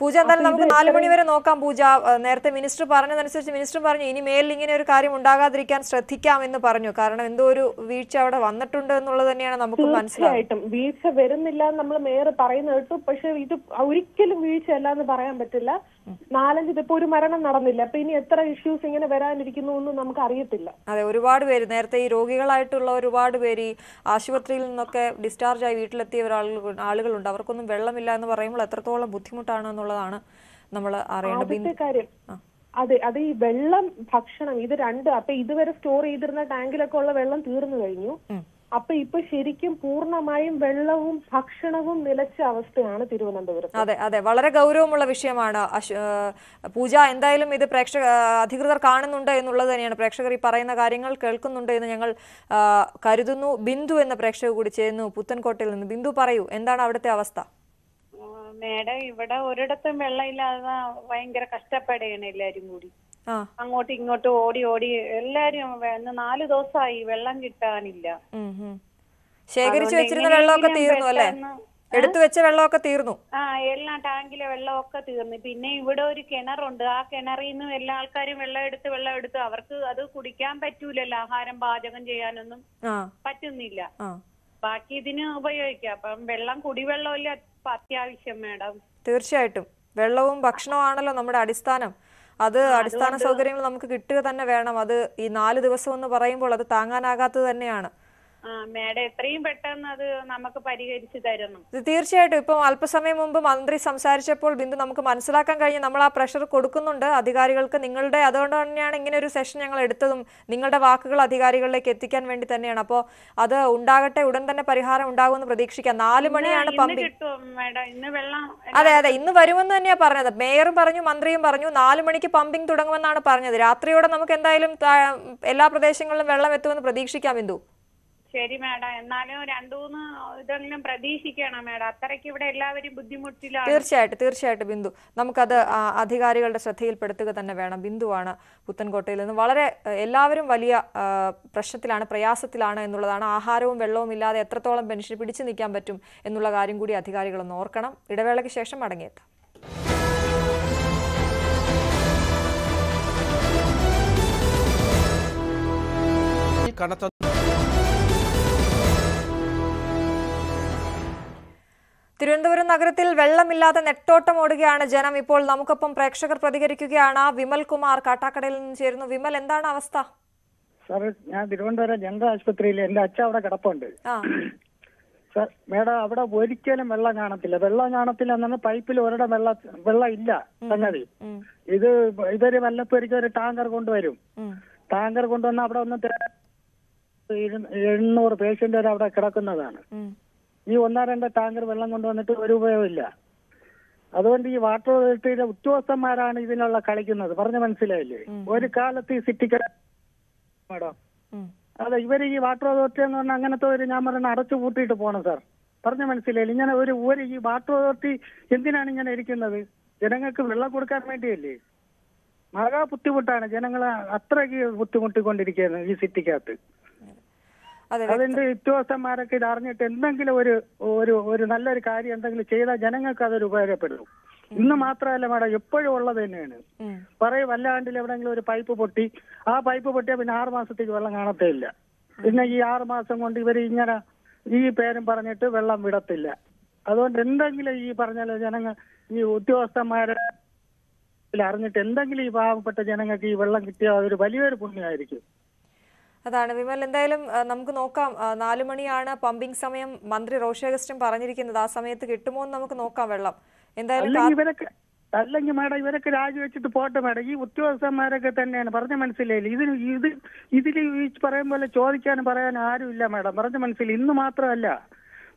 പൂജ എന്തായാലും നമുക്ക് നാല് മണി വരെ നോക്കാം പൂജ. നേരത്തെ മിനിസ്റ്റർ പറഞ്ഞതനുസരിച്ച് മിനിസ്റ്റർ പറഞ്ഞു ഇനി മേലിൽ ഇങ്ങനെ ഒരു കാര്യം ഉണ്ടാകാതിരിക്കാൻ ശ്രദ്ധിക്കാം എന്ന് പറഞ്ഞു. കാരണം എന്തോ ഒരു വീഴ്ച അവിടെ വന്നിട്ടുണ്ട് എന്നുള്ളത് തന്നെയാണ് നമുക്ക് മനസ്സിലായിട്ടും വീഴ്ച വരുന്നില്ല നമ്മൾ മേയർ പറയുന്ന കേട്ടു. പക്ഷെ ഇത് ഒരിക്കലും വീഴ്ചയല്ല എന്ന് പറയാൻ പറ്റില്ല. നാലഞ്ച് ഇപ്പൊ ഒരു മരണം നടന്നില്ല. അപ്പൊ ഇനി എത്ര ഇഷ്യൂസ് ഇങ്ങനെ വരാനിരിക്കുന്നു എന്ന് നമുക്ക് അറിയത്തില്ല അതെ ഒരുപാട് പേര് നേരത്തെ ഈ രോഗികളായിട്ടുള്ള ഒരുപാട് പേര് ഈ ആശുപത്രിയിൽ നിന്നൊക്കെ ഡിസ്ചാർജ് ആയി വീട്ടിലെത്തിയ ആളുകളുണ്ട്. അവർക്കൊന്നും വെള്ളമില്ല എന്ന് പറയുമ്പോൾ എത്രത്തോളം ബുദ്ധിമുട്ടാണ് എന്നുള്ളതാണ് നമ്മൾ അറിയേണ്ടത്. അതെ അത് ഈ വെള്ളം ഭക്ഷണം ഇത് രണ്ട് അപ്പൊ ഇതുവരെ സ്റ്റോർ ചെയ്തിരുന്ന ടാങ്കിലൊക്കെ ഉള്ള വെള്ളം തീർന്നു കഴിഞ്ഞു. അപ്പൊ ഇപ്പൊ ശരിക്കും പൂർണമായും വെള്ളവും ഭക്ഷണവും നിലച്ച അവസ്ഥയാണ് തിരുവനന്തപുരത്ത്. അതെ അതെ. വളരെ ഗൗരവമുള്ള വിഷയമാണ്. പൂജ എന്തായാലും ഇത് പ്രേക്ഷക അധികൃതർ കാണുന്നുണ്ട് എന്നുള്ളത് തന്നെയാണ്. പ്രേക്ഷകർ ഈ പറയുന്ന കാര്യങ്ങൾ കേൾക്കുന്നുണ്ട് എന്ന് ഞങ്ങൾ കരുതുന്നു. ബിന്ദു എന്ന പ്രേക്ഷക കൂടി ചേരുന്നു. പുത്തൻകോട്ടയിൽ നിന്ന് ബിന്ദു പറയൂ എന്താണ് അവിടുത്തെ അവസ്ഥ? മേഡം ഇവിടെ ഒരിടത്തും വെള്ളമില്ലാതെ ഭയങ്കര കഷ്ടപ്പെടുകയാണ് എല്ലാരും കൂടി. അങ്ങോട്ടും ഇങ്ങോട്ടും ഓടി ഓടി എല്ലാരും നാല് ദിവസമായി വെള്ളം കിട്ടാനില്ല. ശേഖരിച്ചു വെച്ചിരുന്ന വെള്ളമൊക്കെ തീർന്നു അല്ലേ? എടുത്തു വെച്ച വെള്ളമൊക്കെ തീർന്നു. ആ എല്ലാ ടാങ്കിലെ വെള്ളമൊക്കെ തീർന്നു. പിന്നെ ഇവിടെ ഒരു കിണറുണ്ട്. ആ കിണറിൽ നിന്ന് എല്ലാ ആൾക്കാരും വെള്ളം എടുത്ത് വെള്ളം എടുത്ത് അവർക്ക് അത് കുടിക്കാൻ പറ്റൂലല്ലോ. ആഹാരം പാചകം ചെയ്യാനൊന്നും പറ്റുന്നില്ല. ബാക്കി ഇതിന് ഉപയോഗിക്കാം. അപ്പം വെള്ളം കുടിവെള്ളമല്ല. അത്യാവശ്യം മേഡം. തീർച്ചയായിട്ടും. വെള്ളവും ഭക്ഷണവും ആണല്ലോ നമ്മുടെ അടിസ്ഥാനം. അത് അടിസ്ഥാന സൗകര്യങ്ങൾ നമുക്ക് കിട്ടുക തന്നെ വേണം. അത് ഈ നാല് ദിവസം എന്ന് പറയുമ്പോൾ അത് താങ്ങാനാകാത്തത് തന്നെയാണ്. മേഡം എത്രയും പെട്ടെന്ന് അത് നമുക്ക് പരിഹരിച്ചു തരണം തീർച്ചയായിട്ടും. ഇപ്പൊ അല്പസമയം മുമ്പ് മന്ത്രി സംസാരിച്ചപ്പോൾ ബിന്ദു നമുക്ക് മനസ്സിലാക്കാൻ കഴിഞ്ഞ് നമ്മൾ ആ പ്രഷർ കൊടുക്കുന്നുണ്ട്. അധികാരികൾക്ക് നിങ്ങളുടെ അതുകൊണ്ട് തന്നെയാണ് ഇങ്ങനെ ഒരു സെഷൻ ഞങ്ങൾ എടുത്തതും. നിങ്ങളുടെ വാക്കുകൾ അധികാരികളിലേക്ക് എത്തിക്കാൻ വേണ്ടി തന്നെയാണ്. അപ്പോൾ അത് ഉണ്ടാകട്ടെ ഉടൻ തന്നെ പരിഹാരം ഉണ്ടാകുമെന്ന് പ്രതീക്ഷിക്കാം. നാല് മണിയാണ് പമ്പിംഗ് അതെ അതെ ഇന്ന് വരുമെന്ന് തന്നെയാ പറഞ്ഞത്. മേയറും പറഞ്ഞു മന്ത്രിയും പറഞ്ഞു നാല് മണിക്ക് പമ്പിംഗ് തുടങ്ങുമെന്നാണ് പറഞ്ഞത്. രാത്രിയോടെ നമുക്ക് എന്തായാലും എല്ലാ പ്രദേശങ്ങളിലും വെള്ളം എത്തുമെന്ന് പ്രതീക്ഷിക്കാം ബിന്ദു. ശരി മേഡം. എന്നാലും രണ്ടു മൂന്ന് ഇതെങ്കിലും പ്രതീക്ഷിക്കണം മേഡം. അത്രയ്ക്ക് ഇവിടെ എല്ലാവരും ബുദ്ധിമുട്ടിലാണ്. തീർച്ചയായിട്ടും തീർച്ചയായിട്ടും ബിന്ദു. നമുക്കത് അധികാരികളുടെ ശ്രദ്ധയിൽപ്പെടുത്തുക തന്നെ വേണം. ബിന്ദുവാണ് പുത്തൻകോട്ടയിൽ നിന്ന്. വളരെ എല്ലാവരും വലിയ പ്രശ്നത്തിലാണ് പ്രയാസത്തിലാണ് എന്നുള്ളതാണ്. ആഹാരവും വെള്ളവും ഇല്ലാതെ എത്രത്തോളം പെൻഷൻ പിടിച്ചു നിൽക്കാൻ പറ്റും എന്നുള്ള കാര്യം കൂടി അധികാരികളൊന്ന് ഓർക്കണം. ഇടവേളയ്ക്ക് ശേഷം മടങ്ങിയെത്താം. കനത്ത തിരുവനന്തപുരം നഗരത്തിൽ വെള്ളമില്ലാതെ നെട്ടോട്ടം ഓടുകയാണ് ജനം. ഇപ്പോൾ നമുക്കൊപ്പം പ്രേക്ഷകർ പ്രതികരിക്കുകയാണ്. വിമൽ കുമാർ കാട്ടാക്കടയിൽ നിന്ന് ചേരുന്നു. വിമൽ എന്താണ് അവസ്ഥ? സാർ ഞാൻ തിരുവനന്തപുരം ജനറൽ ആശുപത്രിയിൽ എന്റെ അച്ഛ അവിടെ കിടപ്പുണ്ട്. സാർ മേഡം അവിടെ ഒരിക്കലും വെള്ളം കാണത്തില്ല. വെള്ളം കാണത്തില്ല എന്നാണ് പൈപ്പിൽ ഒരിടം വെള്ളം വെള്ളം ഇല്ല സംഗതി. ഇത് ഇതൊരു വല്ലപ്പേരിക്ക് ഒരു ടാങ്കർ കൊണ്ടുവരും. ടാങ്കർ കൊണ്ടുവന്ന അവിടെ ഒന്ന് എഴുന്നൂറ് പേഷ്യന്റ് വരെ അവിടെ കിടക്കുന്നതാണ്. ഈ ഒന്നോ രണ്ടോ ടാങ്കർ വെള്ളം കൊണ്ടുവന്നിട്ട് ഒരു ഉപയോഗമില്ല. അതുകൊണ്ട് ഈ വാട്ടർ അതോറിറ്റിയുടെ ഉദ്യോഗസ്ഥന്മാരാണ് ഇതിനുള്ള കളിക്കുന്നത്. പറഞ്ഞു മനസ്സിലായില്ലേ? ഒരു കാലത്ത് ഈ സിറ്റിക്ക് മേഡം അതെ ഇവർ ഈ വാട്ടർ അതോറിറ്റി എന്ന് പറഞ്ഞാൽ അങ്ങനത്തെ ഒരു ഞാൻ പറഞ്ഞ അടച്ചു പൂട്ടിയിട്ട് പോണം സാർ. പറഞ്ഞ മനസ്സിലായില്ല? ഇങ്ങനെ ഒരു ഒരു ഈ വാട്ടർ അതോറിറ്റി എന്തിനാണ് ഇങ്ങനെ ഇരിക്കുന്നത്? ജനങ്ങൾക്ക് വെള്ളം കൊടുക്കാൻ വേണ്ടിയല്ലേ? മഹാ ബുദ്ധിമുട്ടാണ് ജനങ്ങൾ അത്രയ്ക്ക് ബുദ്ധിമുട്ടിക്കൊണ്ടിരിക്കുന്നത് ഈ സിറ്റിക്കകത്ത്. അതിന്റെ ഉദ്യോഗസ്ഥന്മാരൊക്കെ ഇത് അറിഞ്ഞിട്ട് എന്തെങ്കിലും ഒരു ഒരു ഒരു നല്ലൊരു കാര്യം എന്തെങ്കിലും ചെയ്താൽ ജനങ്ങൾക്ക് അതൊരു ഉപകാരപ്പെടും. ഇന്ന് മാത്രമല്ല മാഡം എപ്പോഴും ഉള്ളത് തന്നെയാണ്. പറയും വല്ലാണ്ടിൽ എവിടെയെങ്കിലും ഒരു പൈപ്പ് പൊട്ടി ആ പൈപ്പ് പൊട്ടിയാൽ പിന്നെ ആറ് മാസത്തേക്ക് വെള്ളം കാണത്തേ ഇല്ല പിന്നെ ഈ ആറ് മാസം കൊണ്ട് ഇവർ ഇങ്ങനെ ഈ പേരും പറഞ്ഞിട്ട് വെള്ളം വിടത്തില്ല. അതുകൊണ്ട് എന്തെങ്കിലും ഈ പറഞ്ഞ ജനങ്ങൾ ഈ ഉദ്യോഗസ്ഥന്മാരെ അറിഞ്ഞിട്ട് എന്തെങ്കിലും ഈ പാവപ്പെട്ട ജനങ്ങൾക്ക് ഈ വെള്ളം കിട്ടിയാൽ അതൊരു വലിയൊരു പുണ്യമായിരിക്കും. അതാണ്. വിമൽ എന്തായാലും നമുക്ക് നോക്കാം. നാലു മണിയാണ് പമ്പിംഗ് സമയം. മന്ത്രി റോഷി അഗസ്റ്റിൻ പറഞ്ഞിരിക്കുന്നത് ആ സമയത്ത് കിട്ടുമോ എന്ന് നമുക്ക് നോക്കാം വെള്ളം. എന്തായാലും അല്ലെങ്കിൽ കാ- ഇവരൊക്കെ അല്ലെങ്കിൽ മേഡം ഇവരൊക്കെ രാജിവെച്ചിട്ട് പോട്ടെ മേഡം. ഈ ഉദ്യോഗസ്ഥന്മാരൊക്കെ തന്നെയാണ്. പറഞ്ഞ മനസ്സിലായില്ല? ഇതിന് ഇത് ഇതിൽ ഈ പറയും പോലെ ചോദിക്കാനും പറയാനും ആരുമില്ല മേഡം. പറഞ്ഞ മനസ്സിലായി. ഇന്ന് മാത്രമല്ല.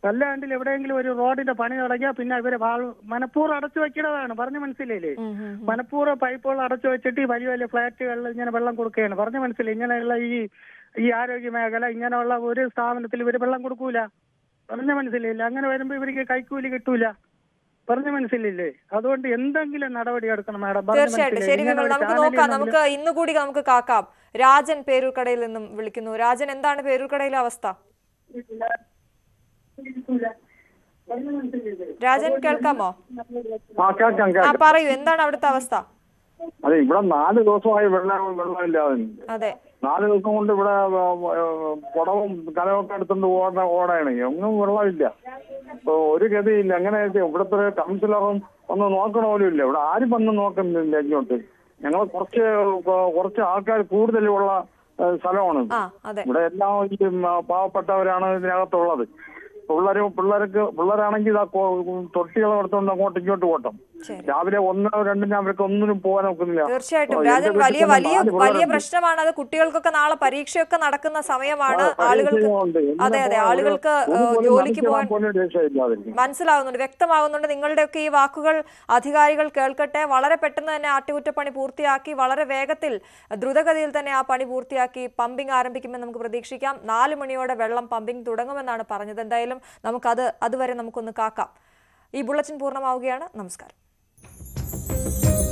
വല്ലാണ്ടിൽ എവിടെയെങ്കിലും ഒരു റോഡിന്റെ പണി തുടങ്ങിയാൽ പിന്നെ ഇവർ മനപ്പൂർ മനഃപൂർവം അടച്ചു വെക്കണതാണ് പറഞ്ഞു മനസ്സിലായില്ലേ? മനഃപൂർവം പൈപ്പുകൾ അടച്ചു വെച്ചിട്ട് ഈ വലിയ വലിയ ഫ്ലാറ്റുകളിൽ ഇങ്ങനെ വെള്ളം കൊടുക്കുകയാണ്. പറഞ്ഞു മനസ്സിലായി? ഇങ്ങനെയുള്ള ഈ ഈ ആരോഗ്യ മേഖല ഇങ്ങനെയുള്ള ഒരു സ്ഥാപനത്തിൽ ഇവർ വെള്ളം കൊടുക്കൂല. പറഞ്ഞു മനസ്സിലായില്ല? അങ്ങനെ വരുമ്പോ ഇവർക്ക് കൈക്കൂലി കിട്ടൂല. പറഞ്ഞു മനസ്സിലില്ലേ അതുകൊണ്ട് എന്തെങ്കിലും നടപടി എടുക്കണം മാഡം. തീർച്ചയായിട്ടും. ശരി നമുക്ക് നോക്കാം. നമുക്ക് ഇന്ന് കൂടി നമുക്ക് കാക്കാം. രാജൻ പേരൂർക്കടയിൽ നിന്നും വിളിക്കുന്നു. രാജൻ എന്താണ് പേരൂർക്കടയിലെ അവസ്ഥ? രാജൻ കേൾക്കാമോ? ആ പറയൂ എന്താണ് അവിടുത്തെ അവസ്ഥ? അതെ ഇവിടെ നാല് ദിവസമായി വെള്ളം വെള്ളമില്ലാതെ. അതെ. നാല് ദിവസം കൊണ്ട് ഇവിടെ പുടവും കലമൊക്കെ എടുത്തുകൊണ്ട് ഓട ഓടയാണ് ഒന്നും വെള്ളമില്ല. ഒരു ഗതിയില്ല. അങ്ങനെ ഇവിടുത്തെ ഒരു കൗൺസിലറും ഒന്ന് നോക്കണ പോലും ഇല്ല. ഇവിടെ ആരും വന്ന് നോക്കുന്നില്ല ഇങ്ങോട്ട്. ഞങ്ങൾ കുറച്ച് കുറച്ച് ആൾക്കാർ കൂടുതലുള്ള സ്ഥലമാണ്. ഇവിടെ എല്ലാം പാവപ്പെട്ടവരാണ് ഇതിനകത്തുള്ളത്. പിള്ളേര് പിള്ളേർക്ക് പിള്ളേരാണെങ്കിൽ തൊട്ടികളെ എടുത്തുകൊണ്ട് അങ്ങോട്ടും ഇങ്ങോട്ടും ഓട്ടം. രാവിലെ ഒന്നോ രണ്ടിനോ അവർക്ക് ഒന്നിനും പോകാൻ നോക്കുന്നില്ല തീർച്ചയായിട്ടും. രാജൻ വലിയ വലിയ വലിയ പ്രശ്നമാണ്. അത് കുട്ടികൾക്കൊക്കെ നാളെ പരീക്ഷയൊക്കെ നടക്കുന്ന സമയമാണ് ആളുകൾക്ക് അതെ അതെ. ആളുകൾക്ക് ജോലിക്ക് പോകാൻ മനസ്സിലാവുന്നുണ്ട്. വ്യക്തമാകുന്നുണ്ട് നിങ്ങളുടെയൊക്കെ ഈ വാക്കുകൾ അധികാരികൾ കേൾക്കട്ടെ. വളരെ പെട്ടെന്ന് തന്നെ അറ്റകുറ്റപ്പണി പൂർത്തിയാക്കി വളരെ വേഗത്തിൽ ദ്രുതഗതിയിൽ തന്നെ ആ പണി പൂർത്തിയാക്കി പമ്പിംഗ് ആരംഭിക്കുമെന്ന് നമുക്ക് പ്രതീക്ഷിക്കാം. നാല് മണിയോടെ വെള്ളം പമ്പിംഗ് തുടങ്ങുമെന്നാണ് പറഞ്ഞത്. എന്തായാലും നമുക്കത് അതുവരെ നമുക്കൊന്ന് കാക്കാം. ഈ ബുള്ളറ്റിൻ പൂർണമാവുകയാണ്. നമസ്കാരം. Música